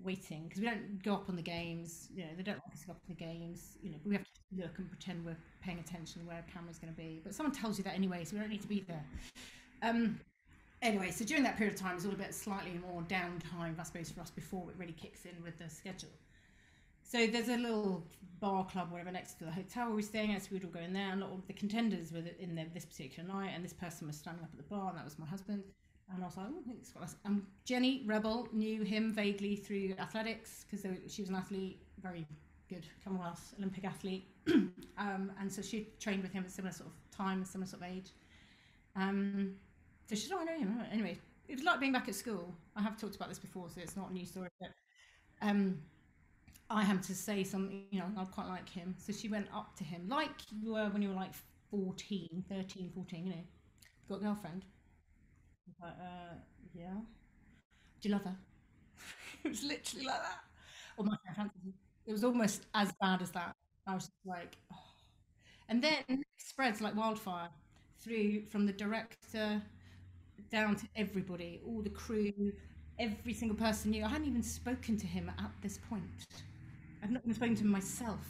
[SPEAKER 3] waiting because we don't go up on the games. You know, they don't like us to go up on the games. You know, we have to look and pretend we're paying attention where a camera's going to be. But someone tells you that anyway, so we don't need to be there. Um, anyway, so during that period of time, it's all a bit slightly more downtime, I suppose, for us before it really kicks in with the schedule. So there's a little bar club, whatever, next to the hotel where we're staying at. So we'd all go in there, and all the contenders were in there this particular night, and this person was standing up at the bar, and that was my husband. And I was like, think it's nice. And Jenny Rebel knew him vaguely through athletics because she was an athlete, very good Commonwealth Olympic athlete. um, and so she trained with him at similar sort of time, similar sort of age. Um, so she said, oh, I know him. Anyway, it was like being back at school. I have talked about this before, so it's not a new story. But um, I had to say something, you know, I quite like him. So she went up to him, like you were when you were like 14, 13, 14, you know, got a girlfriend. Like, uh, yeah. Do you love her? it was literally like that. Or my fantasy. It was almost as bad as that. I was just like, oh. And then it spreads like wildfire through from the director down to everybody, all the crew, every single person knew. I hadn't even spoken to him at this point. I've not even spoken to him myself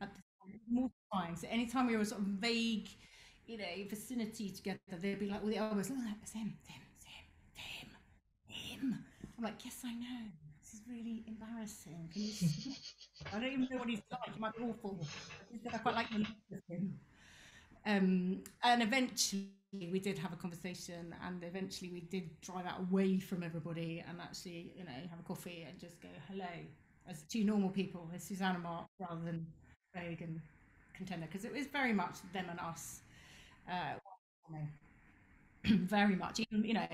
[SPEAKER 3] at this point. More times, anytime we were sort of vague, you know, vicinity together, they'd be like, "Well, the others, oh, it's him, him, him, him, him." I'm like, "Yes, I know. This is really embarrassing. Can you I don't even know what he's like. He might be awful. I quite like the look of him." Um, and eventually we did have a conversation and eventually we did drive out away from everybody and actually, you know, have a coffee and just go hello as two normal people, as Susanna Mark rather than Vogue and Contender, because it was very much them and us. Uh, very much, even, you know,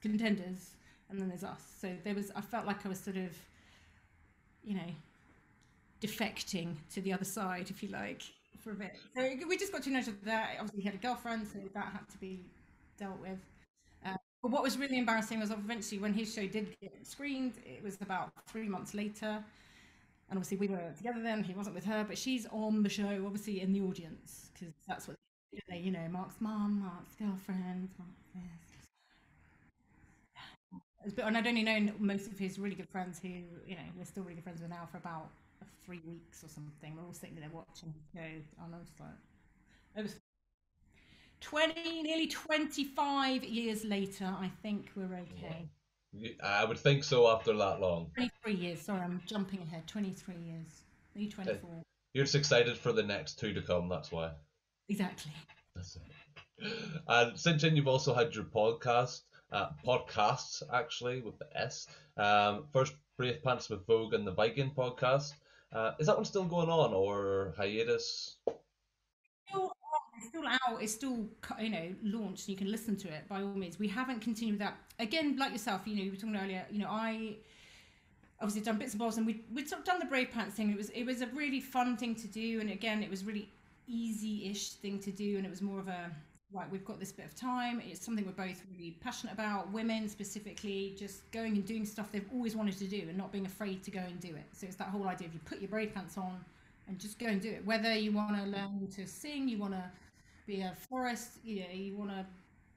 [SPEAKER 3] contenders and then there's us. So there was, I felt like I was sort of, you know, defecting to the other side, if you like for a bit. So we just got to know each other. Obviously, he had a girlfriend, so that had to be dealt with. Uh, but what was really embarrassing was eventually when his show did get screened, it was about three months later. And obviously, we were together then, he wasn't with her, but she's on the show, obviously, in the audience, because that's what they, you know, Mark's mum, Mark's girlfriend, Mark's this. And I'd only known most of his really good friends who, you know, we're still really good friends with now for about three weeks or something. We're all sitting there watching go, and I was like, it was 20, nearly 25 years later, I think we're okay.
[SPEAKER 2] I would think so after that long.
[SPEAKER 3] 23 years, sorry, I'm jumping ahead. 23 years, nearly 24.
[SPEAKER 2] You're just excited for the next two to come, that's why.
[SPEAKER 3] Exactly.
[SPEAKER 2] That's it. And since then, you've also had your podcast, uh, podcasts actually with the S. Um, first, Brave Pants with Vogue and the Viking podcast. Uh, is that one still going on or hiatus?
[SPEAKER 3] Still, it's still out. It's still you know launched. You can listen to it by all means. We haven't continued that again. Like yourself, you know, you were talking earlier. You know, I obviously done bits and bobs, and we we'd sort of done the brave pants thing. It was it was a really fun thing to do, and again, it was really easy-ish thing to do, and it was more of a right, we've got this bit of time. It's something we're both really passionate about. Women specifically, just going and doing stuff they've always wanted to do and not being afraid to go and do it. So it's that whole idea of you put your brave pants on and just go and do it. Whether you want to learn to sing, you want to be a forest you know, you want to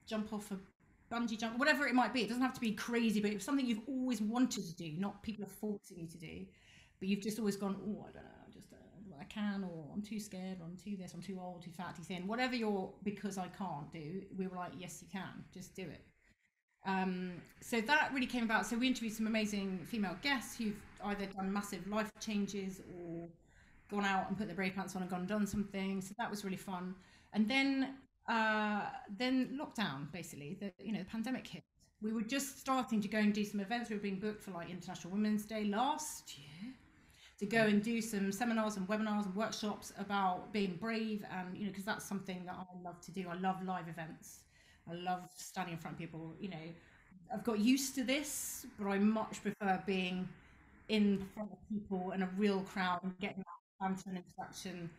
[SPEAKER 3] jump off a bungee jump, whatever it might be. It doesn't have to be crazy, but it's something you've always wanted to do, not people are forcing you to do. But you've just always gone, oh, I don't know I can, or I'm too scared, or I'm too this, I'm too old, too fat, too thin, whatever you're because I can't do, we were like, yes, you can, just do it. Um, so that really came about. So we interviewed some amazing female guests who've either done massive life changes or gone out and put their brave pants on and gone and done something. So that was really fun. And then, uh, then lockdown basically, the you know the pandemic hit. We were just starting to go and do some events. We were being booked for like International Women's Day last year to go and do some seminars and webinars and workshops about being brave and you know because that's something that I love to do. I love live events. I love standing in front of people. You know, I've got used to this, but I much prefer being in front of people and a real crowd and getting that banter and introduction.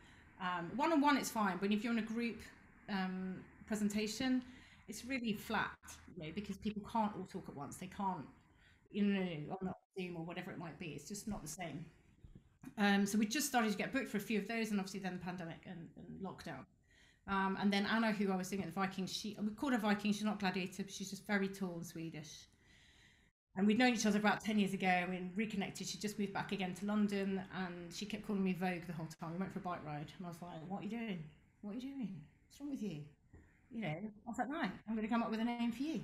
[SPEAKER 3] One on one, it's fine, but if you're in a group um, presentation, it's really flat, you know, because people can't all talk at once. They can't, you know, on Zoom or whatever it might be. It's just not the same. Um, so we just started to get booked for a few of those, and obviously then the pandemic and, and lockdown. Um, and then Anna, who I was doing at the Vikings, she we called her Viking. She's not gladiator, but she's just very tall and Swedish. And we'd known each other about ten years ago, and reconnected. She just moved back again to London, and she kept calling me Vogue the whole time. We went for a bike ride, and I was like, "What are you doing? What are you doing? What's wrong with you?" You know, I was like, "Right, I'm going to come up with a name for you."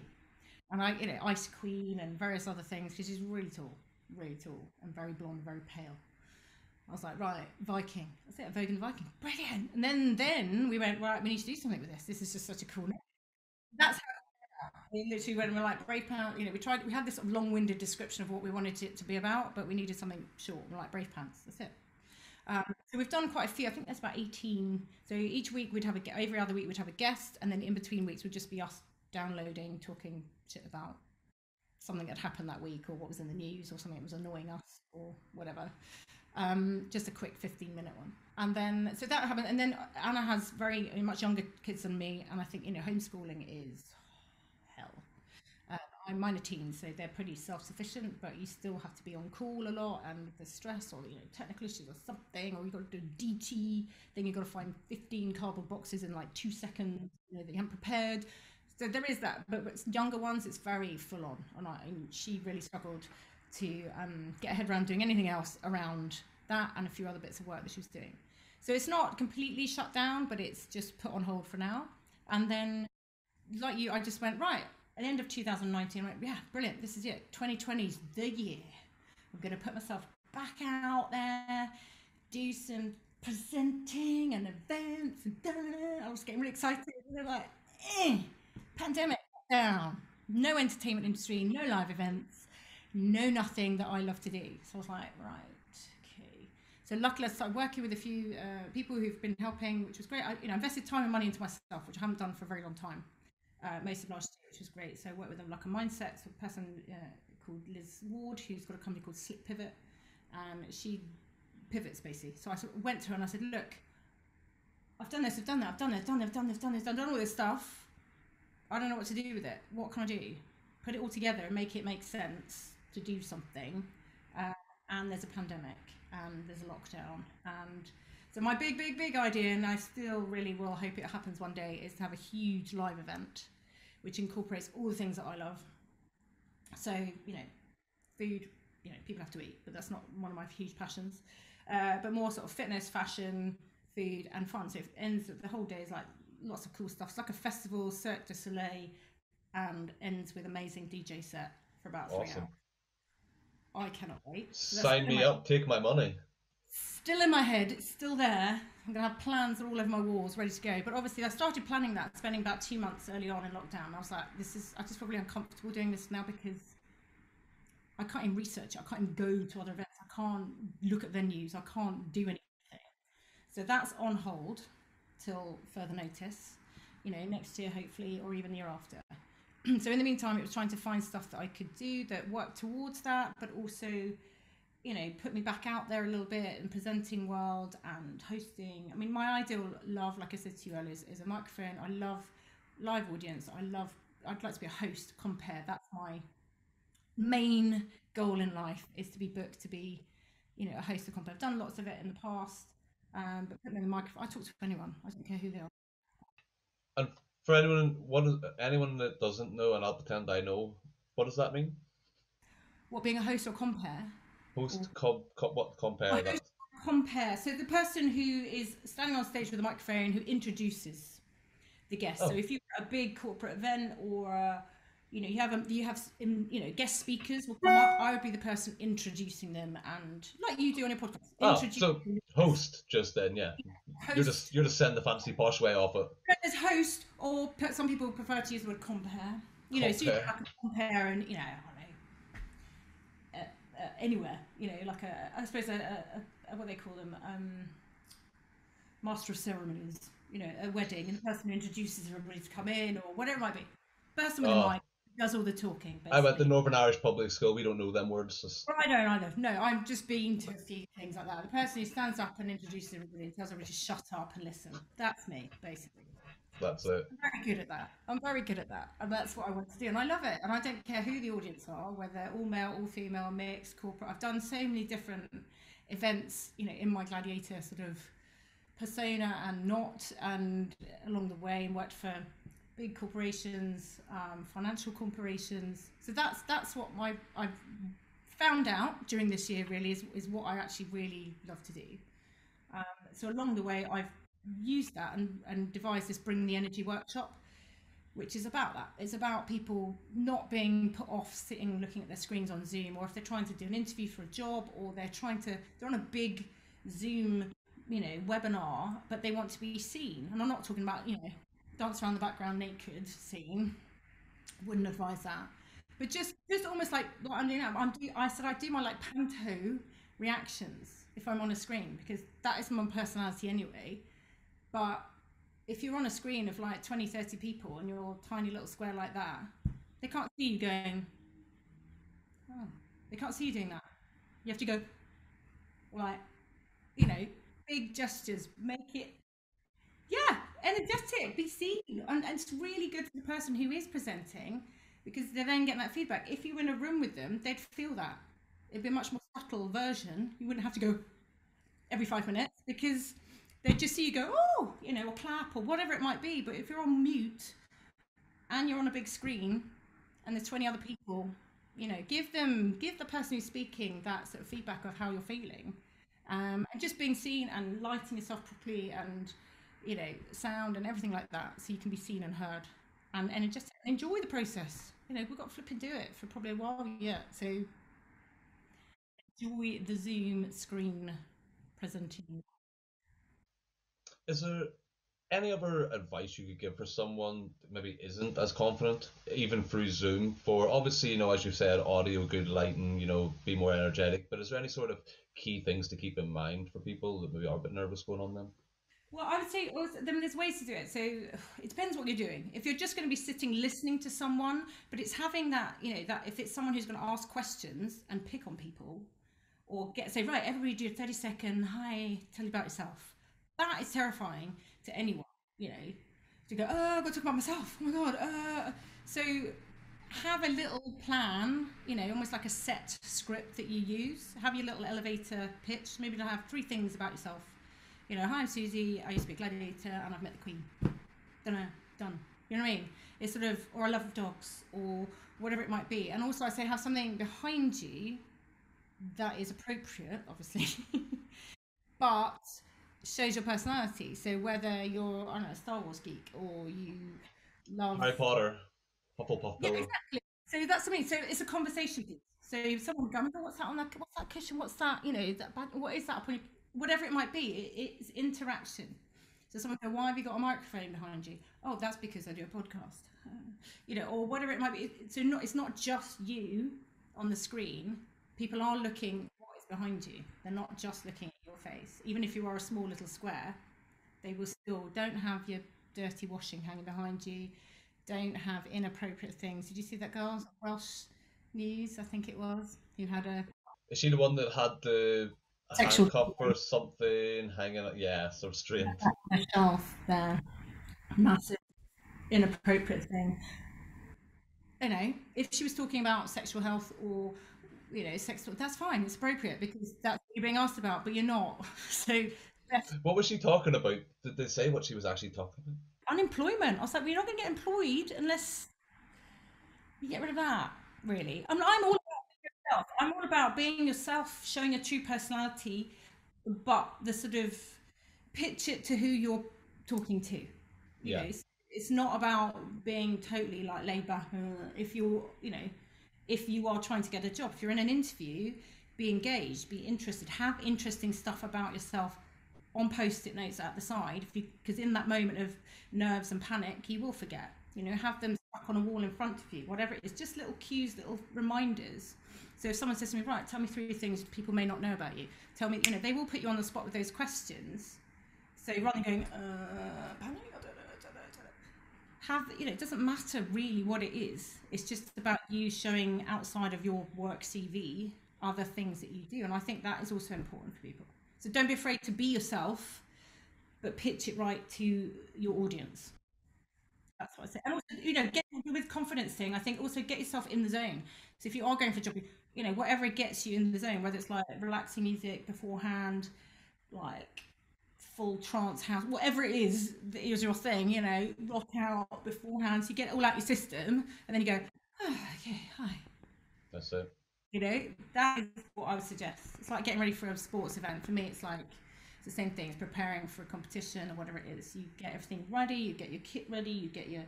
[SPEAKER 3] And I, you know, Ice Queen and various other things because she's really tall, really tall, and very blonde, very pale. I was like, right, Viking. That's it, Vogue and Viking. Brilliant. And then then we went, right, we need to do something with this. This is just such a cool name. That's how we literally went and we're like, Brave Pants, you know, we tried, we had this sort of long winded description of what we wanted it to be about, but we needed something short. We're like, Brave Pants. That's it. Um, so we've done quite a few. I think there's about 18. So each week we'd have a, every other week we'd have a guest, and then in between weeks would just be us downloading, talking shit about something that happened that week or what was in the news or something that was annoying us or whatever um, just a quick 15 minute one. And then, so that happened. And then Anna has very much younger kids than me. And I think, you know, homeschooling is hell. Uh, I'm minor teens, so they're pretty self sufficient, but you still have to be on call a lot. And the stress or, you know, technical issues or something, or you've got to do DT, then you've got to find 15 cardboard boxes in like two seconds you know, that you haven't prepared. so there is that, but, but younger ones, it's very full on. And, I, and she really struggled to um, get her head around doing anything else around that and a few other bits of work that she was doing. So it's not completely shut down, but it's just put on hold for now. And then, like you, I just went right at the end of 2019. I went, yeah, brilliant. This is it. 2020 is the year. I'm going to put myself back out there, do some presenting and events, and I was getting really excited. And they're like, eh, pandemic down, no entertainment industry, no live events, no nothing that I love to do. So I was like, right, okay. So luckily, I started working with a few uh, people who've been helping, which was great. I, you know, invested time and money into myself, which I haven't done for a very long time. Uh, most of last year, which was great. So I worked with them like a mindset so a person uh, called Liz Ward, who's got a company called Slip Pivot, and she pivots basically. So I sort of went to her and I said, look, I've done this, I've done that, I've done this, I've done this, I've done this, done this, I've done all this stuff. I don't know what to do with it. What can I do? Put it all together and make it make sense to do something. Uh, and there's a pandemic and there's a lockdown. And so my big, big, big idea, and I still really will hope it happens one day, is to have a huge live event which incorporates all the things that I love. So, you know, food, you know, people have to eat, but that's not one of my huge passions. Uh, but more sort of fitness, fashion, food, and fun. So it ends the whole day is like lots of cool stuff. It's like a festival, Cirque du Soleil, and ends with amazing DJ set for about three hours. I cannot wait. So
[SPEAKER 2] Sign me up, take my money.
[SPEAKER 3] Still in my head, it's still there. I'm gonna have plans all over my walls, ready to go. But obviously, I started planning that, spending about two months early on in lockdown. I was like, this is, I'm just probably uncomfortable doing this now because I can't even research. I can't even go to other events. I can't look at venues. I can't do anything. So that's on hold till further notice. You know, next year hopefully, or even the year after. so in the meantime, it was trying to find stuff that I could do that worked towards that, but also, you know, put me back out there a little bit and presenting world and hosting. I mean, my ideal love, like I said to you earlier, is, is a microphone. I love live audience. I love. I'd like to be a host. Compère. That's my main goal in life is to be booked to be, you know, a host of compère. I've done lots of it in the past, um, but putting in the microphone, I talk to anyone. I don't care who they are.
[SPEAKER 2] And for anyone, what is, anyone that doesn't know, and I'll pretend I know, what does that mean?
[SPEAKER 3] What being a host or compère?
[SPEAKER 2] Host, com, com, what compère
[SPEAKER 3] Oh, host compère. So the person who is standing on stage with a microphone who introduces the guest. So
[SPEAKER 2] Oh.
[SPEAKER 3] if you're at a big corporate event or uh, you know you have a, you have um, you know guest speakers will come up. I would be the person introducing them and like you do on your podcast.
[SPEAKER 2] Oh,
[SPEAKER 3] introduce
[SPEAKER 2] so host just then, yeah. You're just you're just sending the fancy posh way off it.
[SPEAKER 3] as host or some people prefer to use the word compère. You know, so you
[SPEAKER 2] Compare.
[SPEAKER 3] can compare and you know I don't know. Uh, uh, anywhere, you know, like a, I suppose a, a, a what they call them, um, master of ceremonies. You know, a wedding, and the person who introduces everybody to come in, or whatever it might be. Person with
[SPEAKER 2] Oh.
[SPEAKER 3] a mic does all the talking.
[SPEAKER 2] I went to
[SPEAKER 3] basically.
[SPEAKER 2] Northern Irish Public School. We don't know them words. Just,
[SPEAKER 3] Well, I don't either. No, I'm just being to a few things like that. The person who stands up and introduces everybody and tells everybody to shut up and listen. That's me, basically.
[SPEAKER 2] that's it.
[SPEAKER 3] I'm very good at that. I'm very good at that. And that's what I want to do. And I love it. And I don't care who the audience are, whether all male, all female, mixed, corporate. I've done so many different events, you know, in my gladiator sort of persona and not, and along the way, and worked for big corporations, um, financial corporations. So that's that's what my I've found out during this year really is, is what I actually really love to do. Um, so along the way, I've used that and, and devised this Bring the Energy workshop, which is about that. It's about people not being put off sitting looking at their screens on Zoom, or if they're trying to do an interview for a job, or they're trying to they're on a big Zoom, you know, webinar, but they want to be seen. And I'm not talking about you know dance around the background naked scene. Wouldn't advise that. But just just almost like what I'm doing now. I'm do, I said I do my like panto reactions if I'm on a screen because that is my personality anyway. But if you're on a screen of like 20, 30 people and you're a tiny little square like that, they can't see you going, oh, they can't see you doing that. You have to go, like, you know, big gestures, make it, yeah, energetic, be seen. And, and it's really good for the person who is presenting because they're then getting that feedback. If you were in a room with them, they'd feel that. It'd be a much more subtle version. You wouldn't have to go every five minutes because they'd just see you go, oh, you know, or clap or whatever it might be. But if you're on mute, and you're on a big screen and there's 20 other people you know give them give the person who's speaking that sort of feedback of how you're feeling um, and just being seen and lighting yourself properly and you know sound and everything like that so you can be seen and heard and and just enjoy the process you know we've got to flip and do it for probably a while yet so enjoy the zoom screen presenting
[SPEAKER 2] is there any other advice you could give for someone that maybe isn't as confident, even through Zoom? For obviously, you know, as you said, audio, good lighting, you know, be more energetic. But is there any sort of key things to keep in mind for people that maybe are a bit nervous going on then?
[SPEAKER 3] Well, I would say also, then there's ways to do it. So it depends what you're doing. If you're just going to be sitting listening to someone, but it's having that, you know, that if it's someone who's going to ask questions and pick on people, or get say right, everybody do a 30 second hi, tell you about yourself. That is terrifying to anyone, you know, to go, oh, I've got to talk about myself. Oh my God. Uh. So have a little plan, you know, almost like a set script that you use. Have your little elevator pitch. Maybe to have three things about yourself. You know, hi, I'm Suzie. I used to be a gladiator and I've met the Queen. Don't done. You know what I mean? It's sort of, or I love of dogs, or whatever it might be. And also, I say have something behind you that is appropriate, obviously, but shows your personality. So whether you're I don't know a Star Wars geek or you love
[SPEAKER 2] Harry Potter, pop Hufflepuff.
[SPEAKER 3] yeah, exactly. So that's something. So it's a conversation piece. So someone go, oh, what's that on that? What's that cushion? What's that? You know, that what is that? Whatever it might be, it, it's interaction. So someone go, why have you got a microphone behind you? Oh, that's because I do a podcast. Uh, you know, or whatever it might be. So not it's not just you on the screen. People are looking what is behind you. They're not just looking at your face. Even if you are a small little square, they will still don't have your dirty washing hanging behind you. Don't have inappropriate things. Did you see that girl Welsh News? I think it was who had a.
[SPEAKER 2] Is she the one that had the sexual handcuff or something hanging? Yeah, sort of strange.
[SPEAKER 3] A shelf there, massive inappropriate thing. You know, if she was talking about sexual health or you know, sex that's fine. It's appropriate because that's what you're being asked about, but you're not. So.
[SPEAKER 2] What was she talking about? Did they say what she was actually talking about?
[SPEAKER 3] Unemployment. I was like, we're not going to get employed unless you get rid of that. Really, I'm. I'm all yourself. I'm all about being yourself, showing a true personality, but the sort of pitch it to who you're talking to. You yeah. know, it's, it's not about being totally like laid back. If you're, you know, if you are trying to get a job. If you're in an interview, be engaged, be interested, have interesting stuff about yourself on post-it notes at the side because in that moment of nerves and panic you will forget you know have them stuck on a wall in front of you whatever it is just little cues little reminders so if someone says to me right tell me three things people may not know about you tell me you know they will put you on the spot with those questions. So rather than going uh, have you know it doesn't matter really what it is. It's just about you showing outside of your work cv other things that you do and i think that is also important for people. So don't be afraid to be yourself but pitch it right to your audience. That's what i say. And also you know get with confidence thing. I think also get yourself in the zone. So if you are going for a job you know whatever gets you in the zone whether it's like relaxing music beforehand like full trance house, whatever it is that is your thing, you know, rock out beforehand. So you get it all out your system and then you go, oh, okay, hi.
[SPEAKER 2] That's it.
[SPEAKER 3] You know, that is what I would suggest. It's like getting ready for a sports event. For me, it's like it's the same thing. It's preparing for a competition or whatever it is. You get everything ready, you get your kit ready, you get your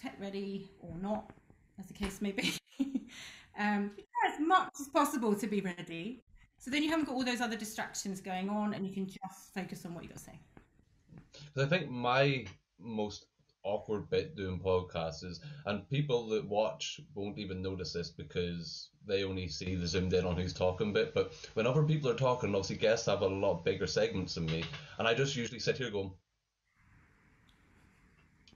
[SPEAKER 3] tech ready or not, as the case may be. um, as much as possible to be ready so then you haven't got all those other distractions going on, and you can just focus on what you've got to say.
[SPEAKER 2] Because I think my most awkward bit doing podcasts is, and people that watch won't even notice this because they only see the zoomed in on who's talking bit. But when other people are talking, obviously guests have a lot bigger segments than me, and I just usually sit here going,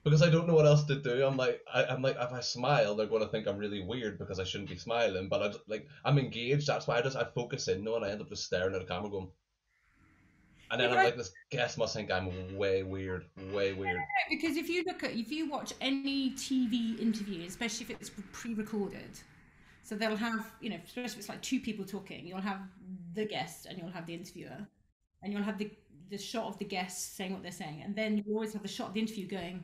[SPEAKER 2] because I don't know what else to do. I'm like, I, am like, if I smile, they're going to think I'm really weird because I shouldn't be smiling. But I just, like, I'm engaged. That's why I just I focus in, no, and I end up just staring at the camera, going. And then I'm like, this guest must think I'm way weird, way weird.
[SPEAKER 3] Because if you look at, if you watch any TV interview, especially if it's pre-recorded, so they'll have, you know, especially if it's like two people talking, you'll have the guest and you'll have the interviewer, and you'll have the the shot of the guest saying what they're saying, and then you always have the shot of the interview going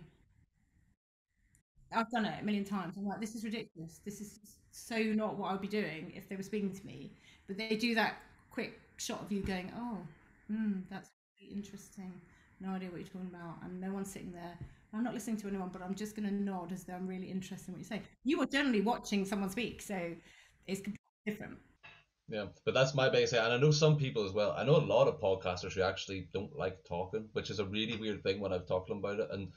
[SPEAKER 3] I've done it a million times. I'm like, this is ridiculous. This is so not what I would be doing if they were speaking to me. But they do that quick shot of you going, oh, mm, that's really interesting. No idea what you're talking about. And no one's sitting there. I'm not listening to anyone, but I'm just going to nod as though I'm really interested in what you say. You are generally watching someone speak, so it's completely different.
[SPEAKER 2] Yeah, but that's my thing. And I know some people as well. I know a lot of podcasters who actually don't like talking, which is a really weird thing when I've talked to them about it. And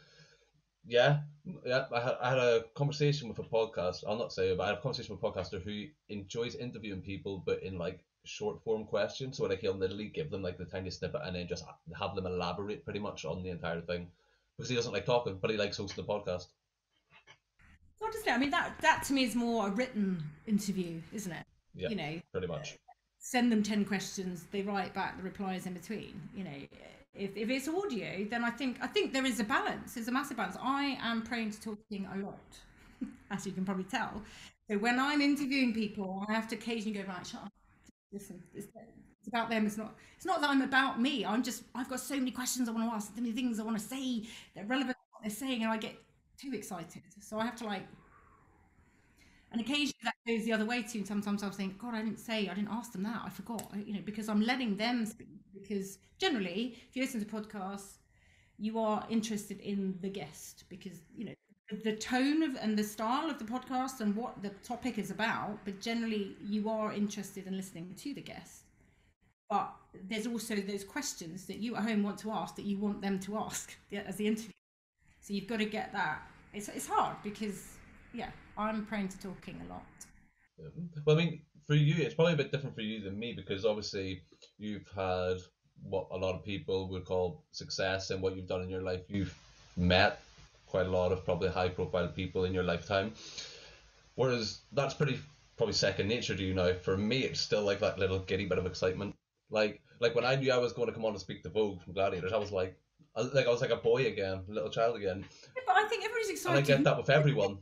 [SPEAKER 2] yeah, yeah, I had, I had a conversation with a podcast. I'll not say it, but I had a conversation with a podcaster who enjoys interviewing people, but in like short form questions. So like he'll literally give them like the tiny snippet and then just have them elaborate pretty much on the entire thing because he doesn't like talking, but he likes hosting the podcast.
[SPEAKER 3] Honestly, I mean that that to me is more a written interview, isn't it?
[SPEAKER 2] Yeah,
[SPEAKER 3] you know,
[SPEAKER 2] pretty much.
[SPEAKER 3] Send them ten questions, they write back the replies in between. You know, if, if it's audio, then I think I think there is a balance. There's a massive balance. I am prone to talking a lot, as you can probably tell. So when I'm interviewing people, I have to occasionally go right, shut up, listen. It's, about them. It's not. It's not that I'm about me. I'm just. I've got so many questions I want to ask. So many things I want to say. They're relevant to what they're saying, and I get too excited. So I have to like. And occasionally that goes the other way too. Sometimes I think, God, I didn't say, I didn't ask them that. I forgot. You know, because I'm letting them speak because generally, if you listen to podcasts, you are interested in the guest because you know the tone of and the style of the podcast and what the topic is about. But generally, you are interested in listening to the guest. But there's also those questions that you at home want to ask that you want them to ask as the interview. So you've got to get that. It's it's hard because yeah, I'm prone to talking a lot.
[SPEAKER 2] Well, I mean, for you, it's probably a bit different for you than me because obviously you've had what a lot of people would call success and what you've done in your life. You've met quite a lot of probably high profile people in your lifetime. Whereas that's pretty probably second nature to you now. For me, it's still like that little giddy bit of excitement. Like like when I knew I was going to come on and speak to Vogue from Gladiators, I was like, I like I was like a boy again, a little child again.
[SPEAKER 3] Yeah, but I think everybody's excited.
[SPEAKER 2] And I get that with everyone.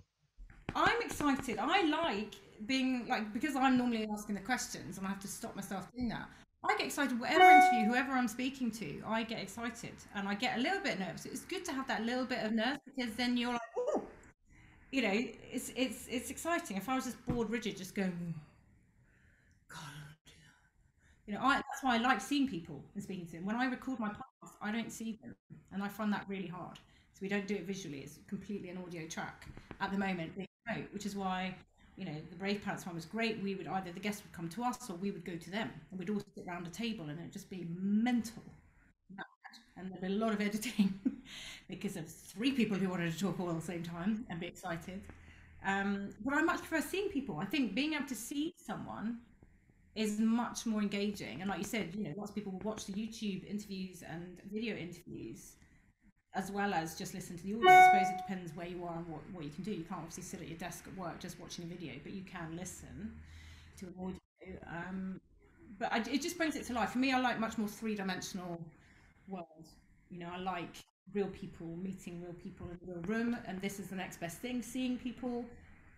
[SPEAKER 3] I'm excited. I like being like because I'm normally asking the questions and I have to stop myself doing that. I get excited whatever interview, whoever I'm speaking to, I get excited and I get a little bit nervous. It's good to have that little bit of nerves because then you're like, oh, you know, it's it's it's exciting. If I was just bored, rigid, just going, God, you know, I, that's why I like seeing people and speaking to them. When I record my podcast, I don't see them, and I find that really hard. So we don't do it visually; it's completely an audio track at the moment, which is why you know, the Brave Pants one was great. We would either the guests would come to us or we would go to them, and we'd all sit around a table, and it'd just be mental. And there'd be a lot of editing because of three people who wanted to talk all at the same time and be excited. Um, but I much prefer seeing people. I think being able to see someone is much more engaging. And like you said, you know, lots of people will watch the YouTube interviews and video interviews as well as just listen to the audio. I suppose it depends where you are and what, what you can do. You can't obviously sit at your desk at work just watching a video, but you can listen to an audio. Um, but I, it just brings it to life. For me, I like much more three dimensional world. You know, I like real people meeting real people in real room, and this is the next best thing. Seeing people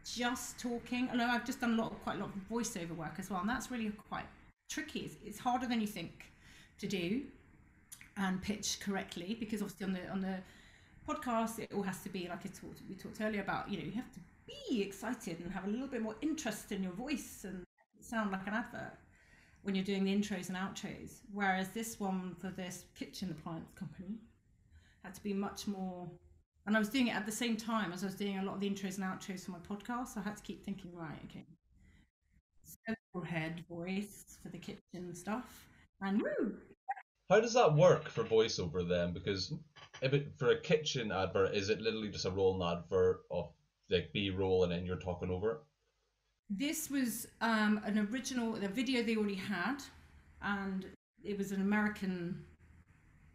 [SPEAKER 3] just talking. I know I've just done a lot, of, quite a lot of voiceover work as well, and that's really quite tricky. It's, it's harder than you think to do and pitch correctly because obviously on the on the podcast it all has to be like I talked we talked earlier about you know you have to be excited and have a little bit more interest in your voice and sound like an advert when you're doing the intros and outros. Whereas this one for this kitchen appliance company had to be much more and I was doing it at the same time as I was doing a lot of the intros and outros for my podcast so I had to keep thinking right okay. Head voice for the kitchen stuff. And woo
[SPEAKER 2] how does that work for voiceover then? Because if it for a kitchen advert, is it literally just a rolling advert of like B roll and then you're talking over it?
[SPEAKER 3] This was um, an original, the video they already had, and it was an American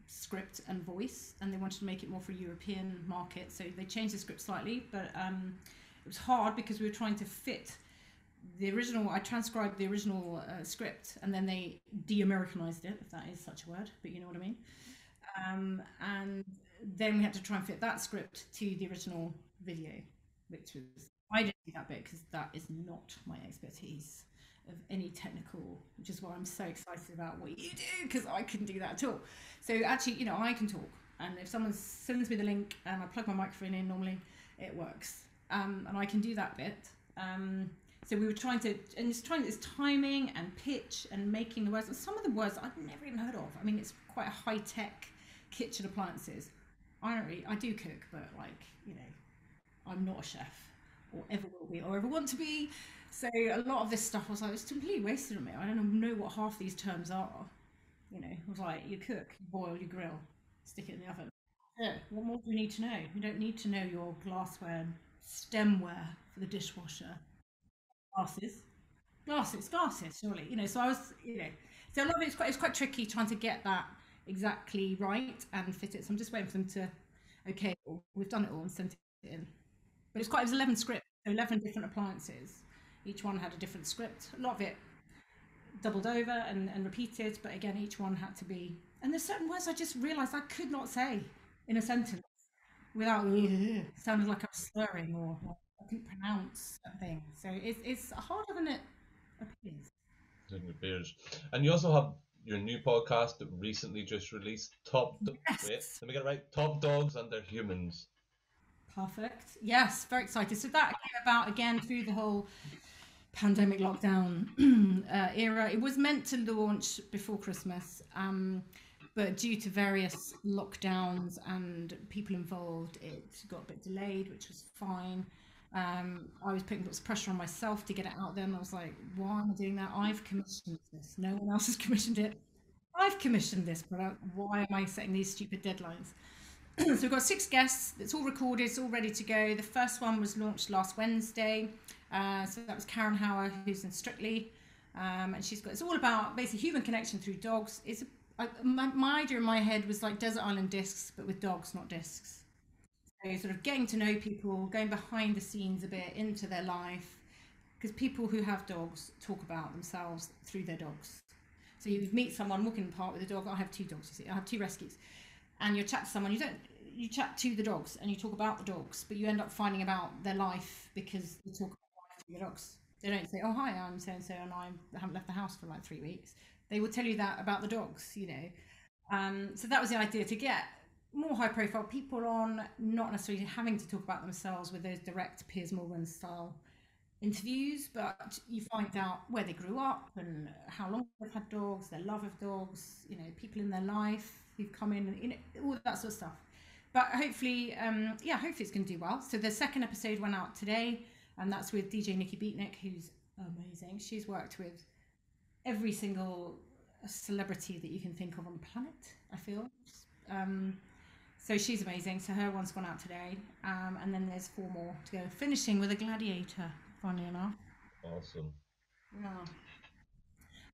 [SPEAKER 3] script and voice, and they wanted to make it more for European market, so they changed the script slightly, but um, it was hard because we were trying to fit the original i transcribed the original uh, script and then they de-americanized it if that is such a word but you know what i mean. Um, and then we had to try and fit that script to the original video which was i didn't do that bit because that is not my expertise of any technical which is why i'm so excited about what you do because i couldn't do that at all. So actually you know i can talk and if someone sends me the link and i plug my microphone in normally it works. Um, and I can do that bit. Um, so we were trying to, and it's trying, it's timing and pitch and making the words. And some of the words I've never even heard of. I mean, it's quite a high tech kitchen appliances. I don't really, I do cook, but like, you know, I'm not a chef or ever will be or ever want to be. So a lot of this stuff was like, it's completely wasted on me. I don't know what half these terms are. You know, I was like, you cook, you boil, you grill, stick it in the oven. Yeah, what more do you need to know? You don't need to know your glassware and stemware for the dishwasher. Glasses. Glasses, glasses, surely. You know, so I was, you know, so a lot of it's quite, it's quite tricky trying to get that exactly right and fit it. So I'm just waiting for them to, okay, we've done it all and sent it in. But it's quite, it was 11 scripts, so 11 different appliances. Each one had a different script. A lot of it doubled over and, and repeated, but again, each one had to be. And there's certain words I just realised I could not say in a sentence without sounding like I was slurring or, couldn't pronounce something. So it's, it's harder than it appears.
[SPEAKER 2] Than it appears. And you also have your new podcast that recently just released, Top. Do-
[SPEAKER 3] Yes.
[SPEAKER 2] Wait, let me get it right. Top Dogs and Their Humans.
[SPEAKER 3] Perfect. Yes, very excited. So that came about again through the whole pandemic lockdown uh, era. It was meant to launch before Christmas, um, but due to various lockdowns and people involved, it got a bit delayed, which was fine. Um, I was putting lots of pressure on myself to get it out there, and I was like, "Why am I doing that? I've commissioned this. No one else has commissioned it. I've commissioned this product. Why am I setting these stupid deadlines?" so we've got six guests. It's all recorded. It's all ready to go. The first one was launched last Wednesday. Uh, so that was Karen Hauer, who's in Strictly, um, and she's got. It's all about basically human connection through dogs. It's a, I, my, my idea in my head was like Desert Island Discs, but with dogs, not discs. So sort of getting to know people, going behind the scenes a bit into their life, because people who have dogs talk about themselves through their dogs. So you meet someone walking in the park with a dog. I have two dogs. You see, I have two rescues and you chat to someone you don't you chat to the dogs and you talk about the dogs but you end up finding about their life because you talk about the dogs they don't say oh hi i'm so and so and i haven't left the house for like three weeks they will tell you that about the dogs you know um, so that was the idea to get more high profile people on not necessarily having to talk about themselves with those direct piers morgan style interviews but you find out where they grew up and how long they've had dogs their love of dogs you know people in their life who've come in you know, all that sort of stuff. But hopefully um yeah hopefully it's going to do well. So the second episode went out today and that's with dj nikki beatnik who's amazing. She's worked with every single celebrity that you can think of on the planet i feel. Um so she's amazing so her one's gone out today um and then there's four more to go finishing with a gladiator funnily enough
[SPEAKER 2] Awesome.
[SPEAKER 3] yeah.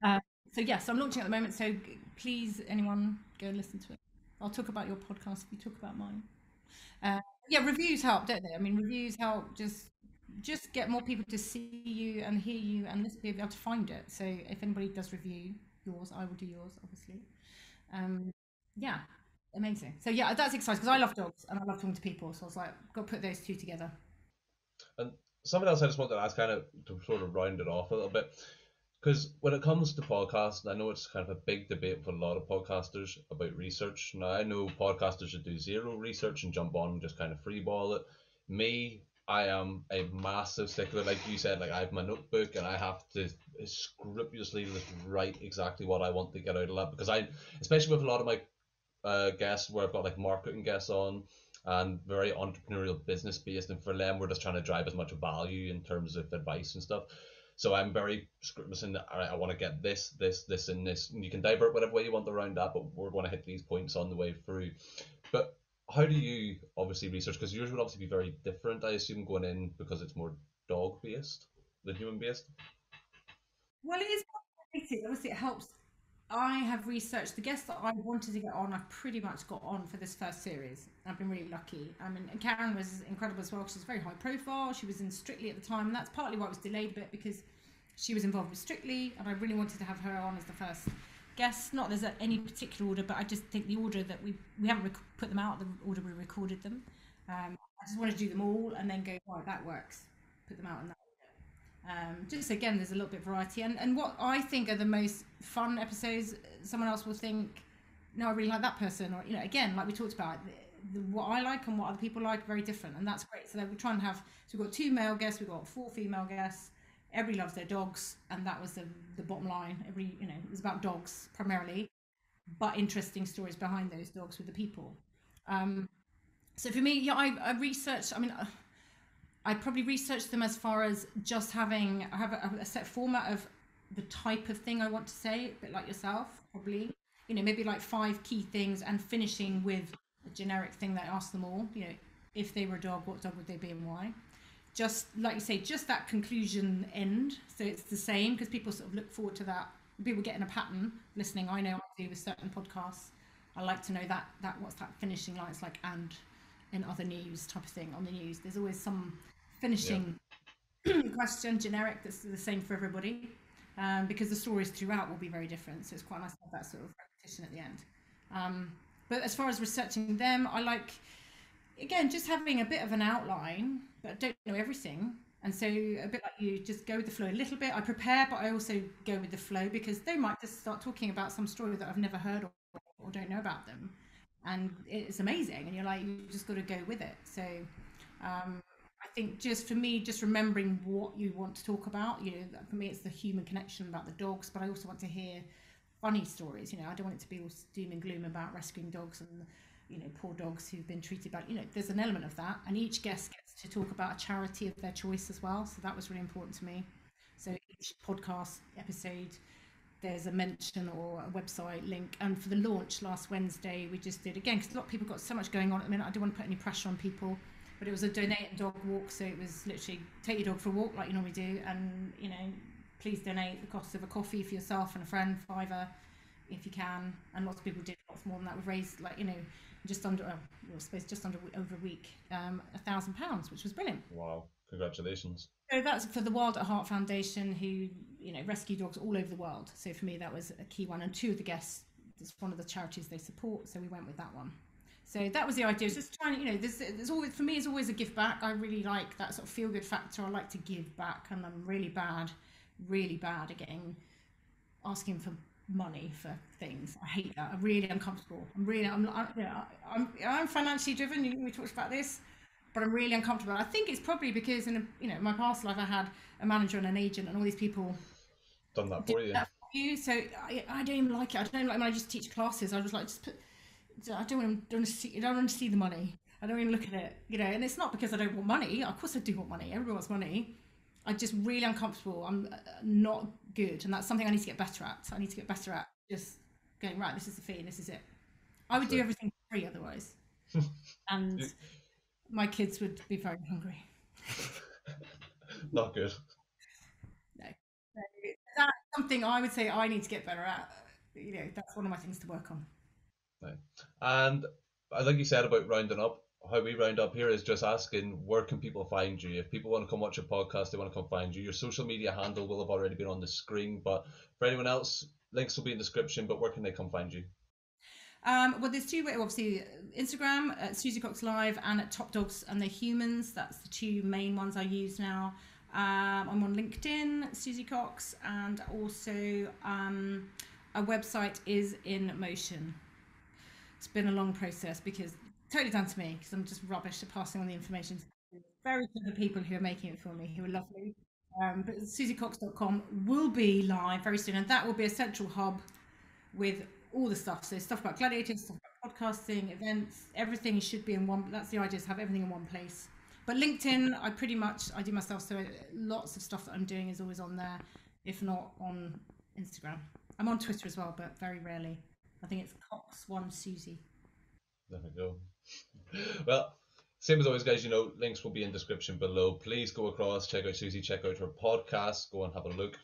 [SPEAKER 3] Uh, so yes, I'm launching at the moment. So please, anyone, go and listen to it. I'll talk about your podcast if you talk about mine. Uh, yeah, reviews help, don't they? I mean, reviews help just just get more people to see you and hear you and listen, be able to find it. So if anybody does review yours, I will do yours, obviously. Um, yeah, amazing. So yeah, that's exciting because I love dogs and I love talking to people. So I was like, got to put those two together.
[SPEAKER 2] And something else I just wanted to ask, kind of to sort of round it off a little bit, because when it comes to podcasts, I know it's kind of a big debate for a lot of podcasters about research. Now I know podcasters should do zero research and jump on and just kind of freeball it. Me, I am a massive stickler, like you said. Like I have my notebook and I have to scrupulously just write exactly what I want to get out of that because I, especially with a lot of my uh, guests where I've got like marketing guests on and very entrepreneurial business based. And for them we're just trying to drive as much value in terms of advice and stuff. So i'm very scrupulous in that all right, i want to get this this this and this. And you can divert whatever way you want around that but we're going to hit these points on the way through. But how do you obviously research? Because yours would obviously be very different i assume going in because it's more dog based than human based
[SPEAKER 3] Well, it is. Obviously, it helps. I have researched the guests that I wanted to get on. I've pretty much got on for this first series. I've been really lucky. I mean, Karen was incredible as well. She's very high profile. She was in Strictly at the time, and that's partly why it was delayed a bit because she was involved with Strictly, and I really wanted to have her on as the first guest. Not there's any particular order, but I just think the order that we we haven't rec- put them out, the order we recorded them. Um, I just want to do them all and then go right. That works. Put them out in that um, just again there's a little bit of variety and, and what i think are the most fun episodes someone else will think no i really like that person or you know again like we talked about the, what I like and what other people like very different, and that's great. So we try and have. So we've got two male guests, we've got four female guests. Everybody loves their dogs, and that was the the bottom line. Every you know it was about dogs primarily, but interesting stories behind those dogs with the people. Um, so for me, yeah, I, I researched. I mean. Uh, I probably researched them as far as just having I have a, a set format of the type of thing I want to say, a bit like yourself, probably. You know, maybe like five key things and finishing with a generic thing that I ask them all. You know, if they were a dog, what dog would they be and why? Just like you say, just that conclusion end. So it's the same because people sort of look forward to that. People get in a pattern listening. I know I do with certain podcasts. I like to know that that what's that finishing line. It's like and in other news type of thing on the news. There's always some finishing yeah. question generic that's the same for everybody um, because the stories throughout will be very different. So it's quite nice to have that sort of repetition at the end. Um, but as far as researching them, I like, again, just having a bit of an outline, but I don't know everything. And so a bit like you, just go with the flow a little bit. I prepare, but I also go with the flow because they might just start talking about some story that I've never heard or, or don't know about them. And it's amazing. And you're like, you just got to go with it. So um, think just for me, just remembering what you want to talk about. You know, for me, it's the human connection about the dogs, but I also want to hear funny stories. You know, I don't want it to be all doom and gloom about rescuing dogs and you know poor dogs who've been treated bad. You know, there's an element of that, and each guest gets to talk about a charity of their choice as well. So that was really important to me. So each podcast episode there's a mention or a website link. And for the launch last Wednesday, we just did again because a lot of people got so much going on at the minute. I don't want to put any pressure on people but it was a donate and dog walk, so it was literally take your dog for a walk like you normally do, and you know, please donate the cost of a coffee for yourself and a friend, fiver, if you can. And lots of people did lots more than that. We've raised like you know, just under, well, I suppose just under over a week, um, a thousand pounds, which was brilliant.
[SPEAKER 2] Wow! Congratulations.
[SPEAKER 3] So that's for the Wild at Heart Foundation, who you know rescue dogs all over the world. So for me, that was a key one, and two of the guests. It's one of the charities they support, so we went with that one. So that was the idea. It's just trying, you know, there's, there's always for me, it's always a give back. I really like that sort of feel good factor. I like to give back, and I'm really bad, really bad at getting asking for money for things. I hate that. I'm really uncomfortable. I'm really, I'm, I, you know, I'm, I'm financially driven. We talked about this, but I'm really uncomfortable. I think it's probably because in a, you know, my past life, I had a manager and an agent, and all these people
[SPEAKER 2] done that for you.
[SPEAKER 3] That for you. So I, I don't even like it. I don't like when I just teach classes. I just like just put I don't want, don't want to see. I don't want to see the money. I don't even look at it, you know. And it's not because I don't want money. Of course, I do want money. Everyone wants money. I'm just really uncomfortable. I'm uh, not good, and that's something I need to get better at. I need to get better at just going right. This is the fee, and this is it. I would do everything free otherwise, and my kids would be very hungry.
[SPEAKER 2] not good.
[SPEAKER 3] No, that's something I would say I need to get better at. You know, that's one of my things to work on.
[SPEAKER 2] And I like you said about rounding up, how we round up here is just asking where can people find you? If people want to come watch your podcast, they want to come find you. Your social media handle will have already been on the screen, but for anyone else, links will be in the description. But where can they come find you?
[SPEAKER 3] Um, well, there's two ways. Obviously, Instagram at Suzie Cox Live and at Top Dogs and the Humans. That's the two main ones I use now. Um, I'm on LinkedIn, Suzie Cox, and also um, a website is in motion it's been a long process because totally down to me because I'm just rubbish at passing on the information to very clever people who are making it for me who are lovely. Um, but suziecox.com will be live very soon, and that will be a central hub with all the stuff. So stuff about gladiators, stuff about podcasting, events, everything should be in one. That's the idea: is have everything in one place. But LinkedIn, I pretty much I do myself. So lots of stuff that I'm doing is always on there, if not on Instagram. I'm on Twitter as well, but very rarely. I think it's Cox One Suzie.
[SPEAKER 2] There we go. well, same as always, guys. You know, links will be in description below. Please go across, check out Suzie, check out her podcast, go and have a look.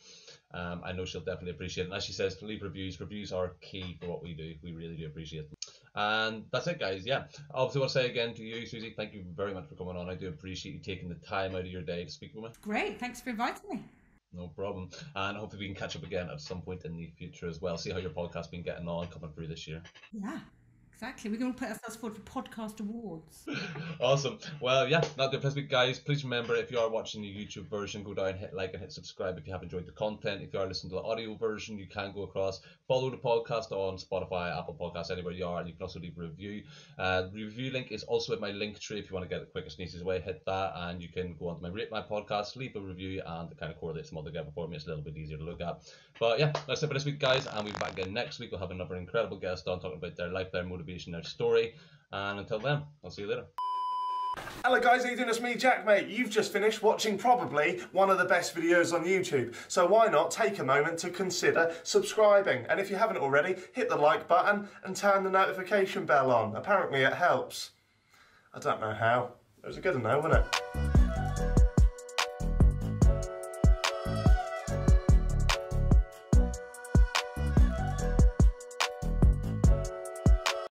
[SPEAKER 2] Um, I know she'll definitely appreciate it. And as she says, leave reviews. Reviews are key for what we do. We really do appreciate them. And that's it, guys. Yeah. Obviously, want to say again to you, Suzie, thank you very much for coming on. I do appreciate you taking the time out of your day to speak with me.
[SPEAKER 3] Great. Thanks for inviting me.
[SPEAKER 2] No problem. And hopefully we can catch up again at some point in the future as well. See how your podcast's been getting on coming through this year.
[SPEAKER 3] Yeah. Exactly. We're going to put ourselves forward for podcast awards.
[SPEAKER 2] awesome. Well, yeah, not the first week, guys. Please remember if you are watching the YouTube version, go down, hit like, and hit subscribe if you have enjoyed the content. If you are listening to the audio version, you can go across, follow the podcast on Spotify, Apple Podcasts, anywhere you are, and you can also leave a review. Uh, the review link is also in my link tree if you want to get the quickest and easiest way. Hit that, and you can go on to my Rate My Podcast, leave a review, and it kind of correlates them all together for me. It's a little bit easier to look at. But yeah, that's it for this week, guys, and we'll be back again next week. We'll have another incredible guest on talking about their life, their motivation, their story. And until then, I'll see you later.
[SPEAKER 1] Hello guys, how you doing? It's me, Jack, mate. You've just finished watching probably one of the best videos on YouTube. So why not take a moment to consider subscribing? And if you haven't already, hit the like button and turn the notification bell on. Apparently it helps. I don't know how. It was a good enough, wasn't it?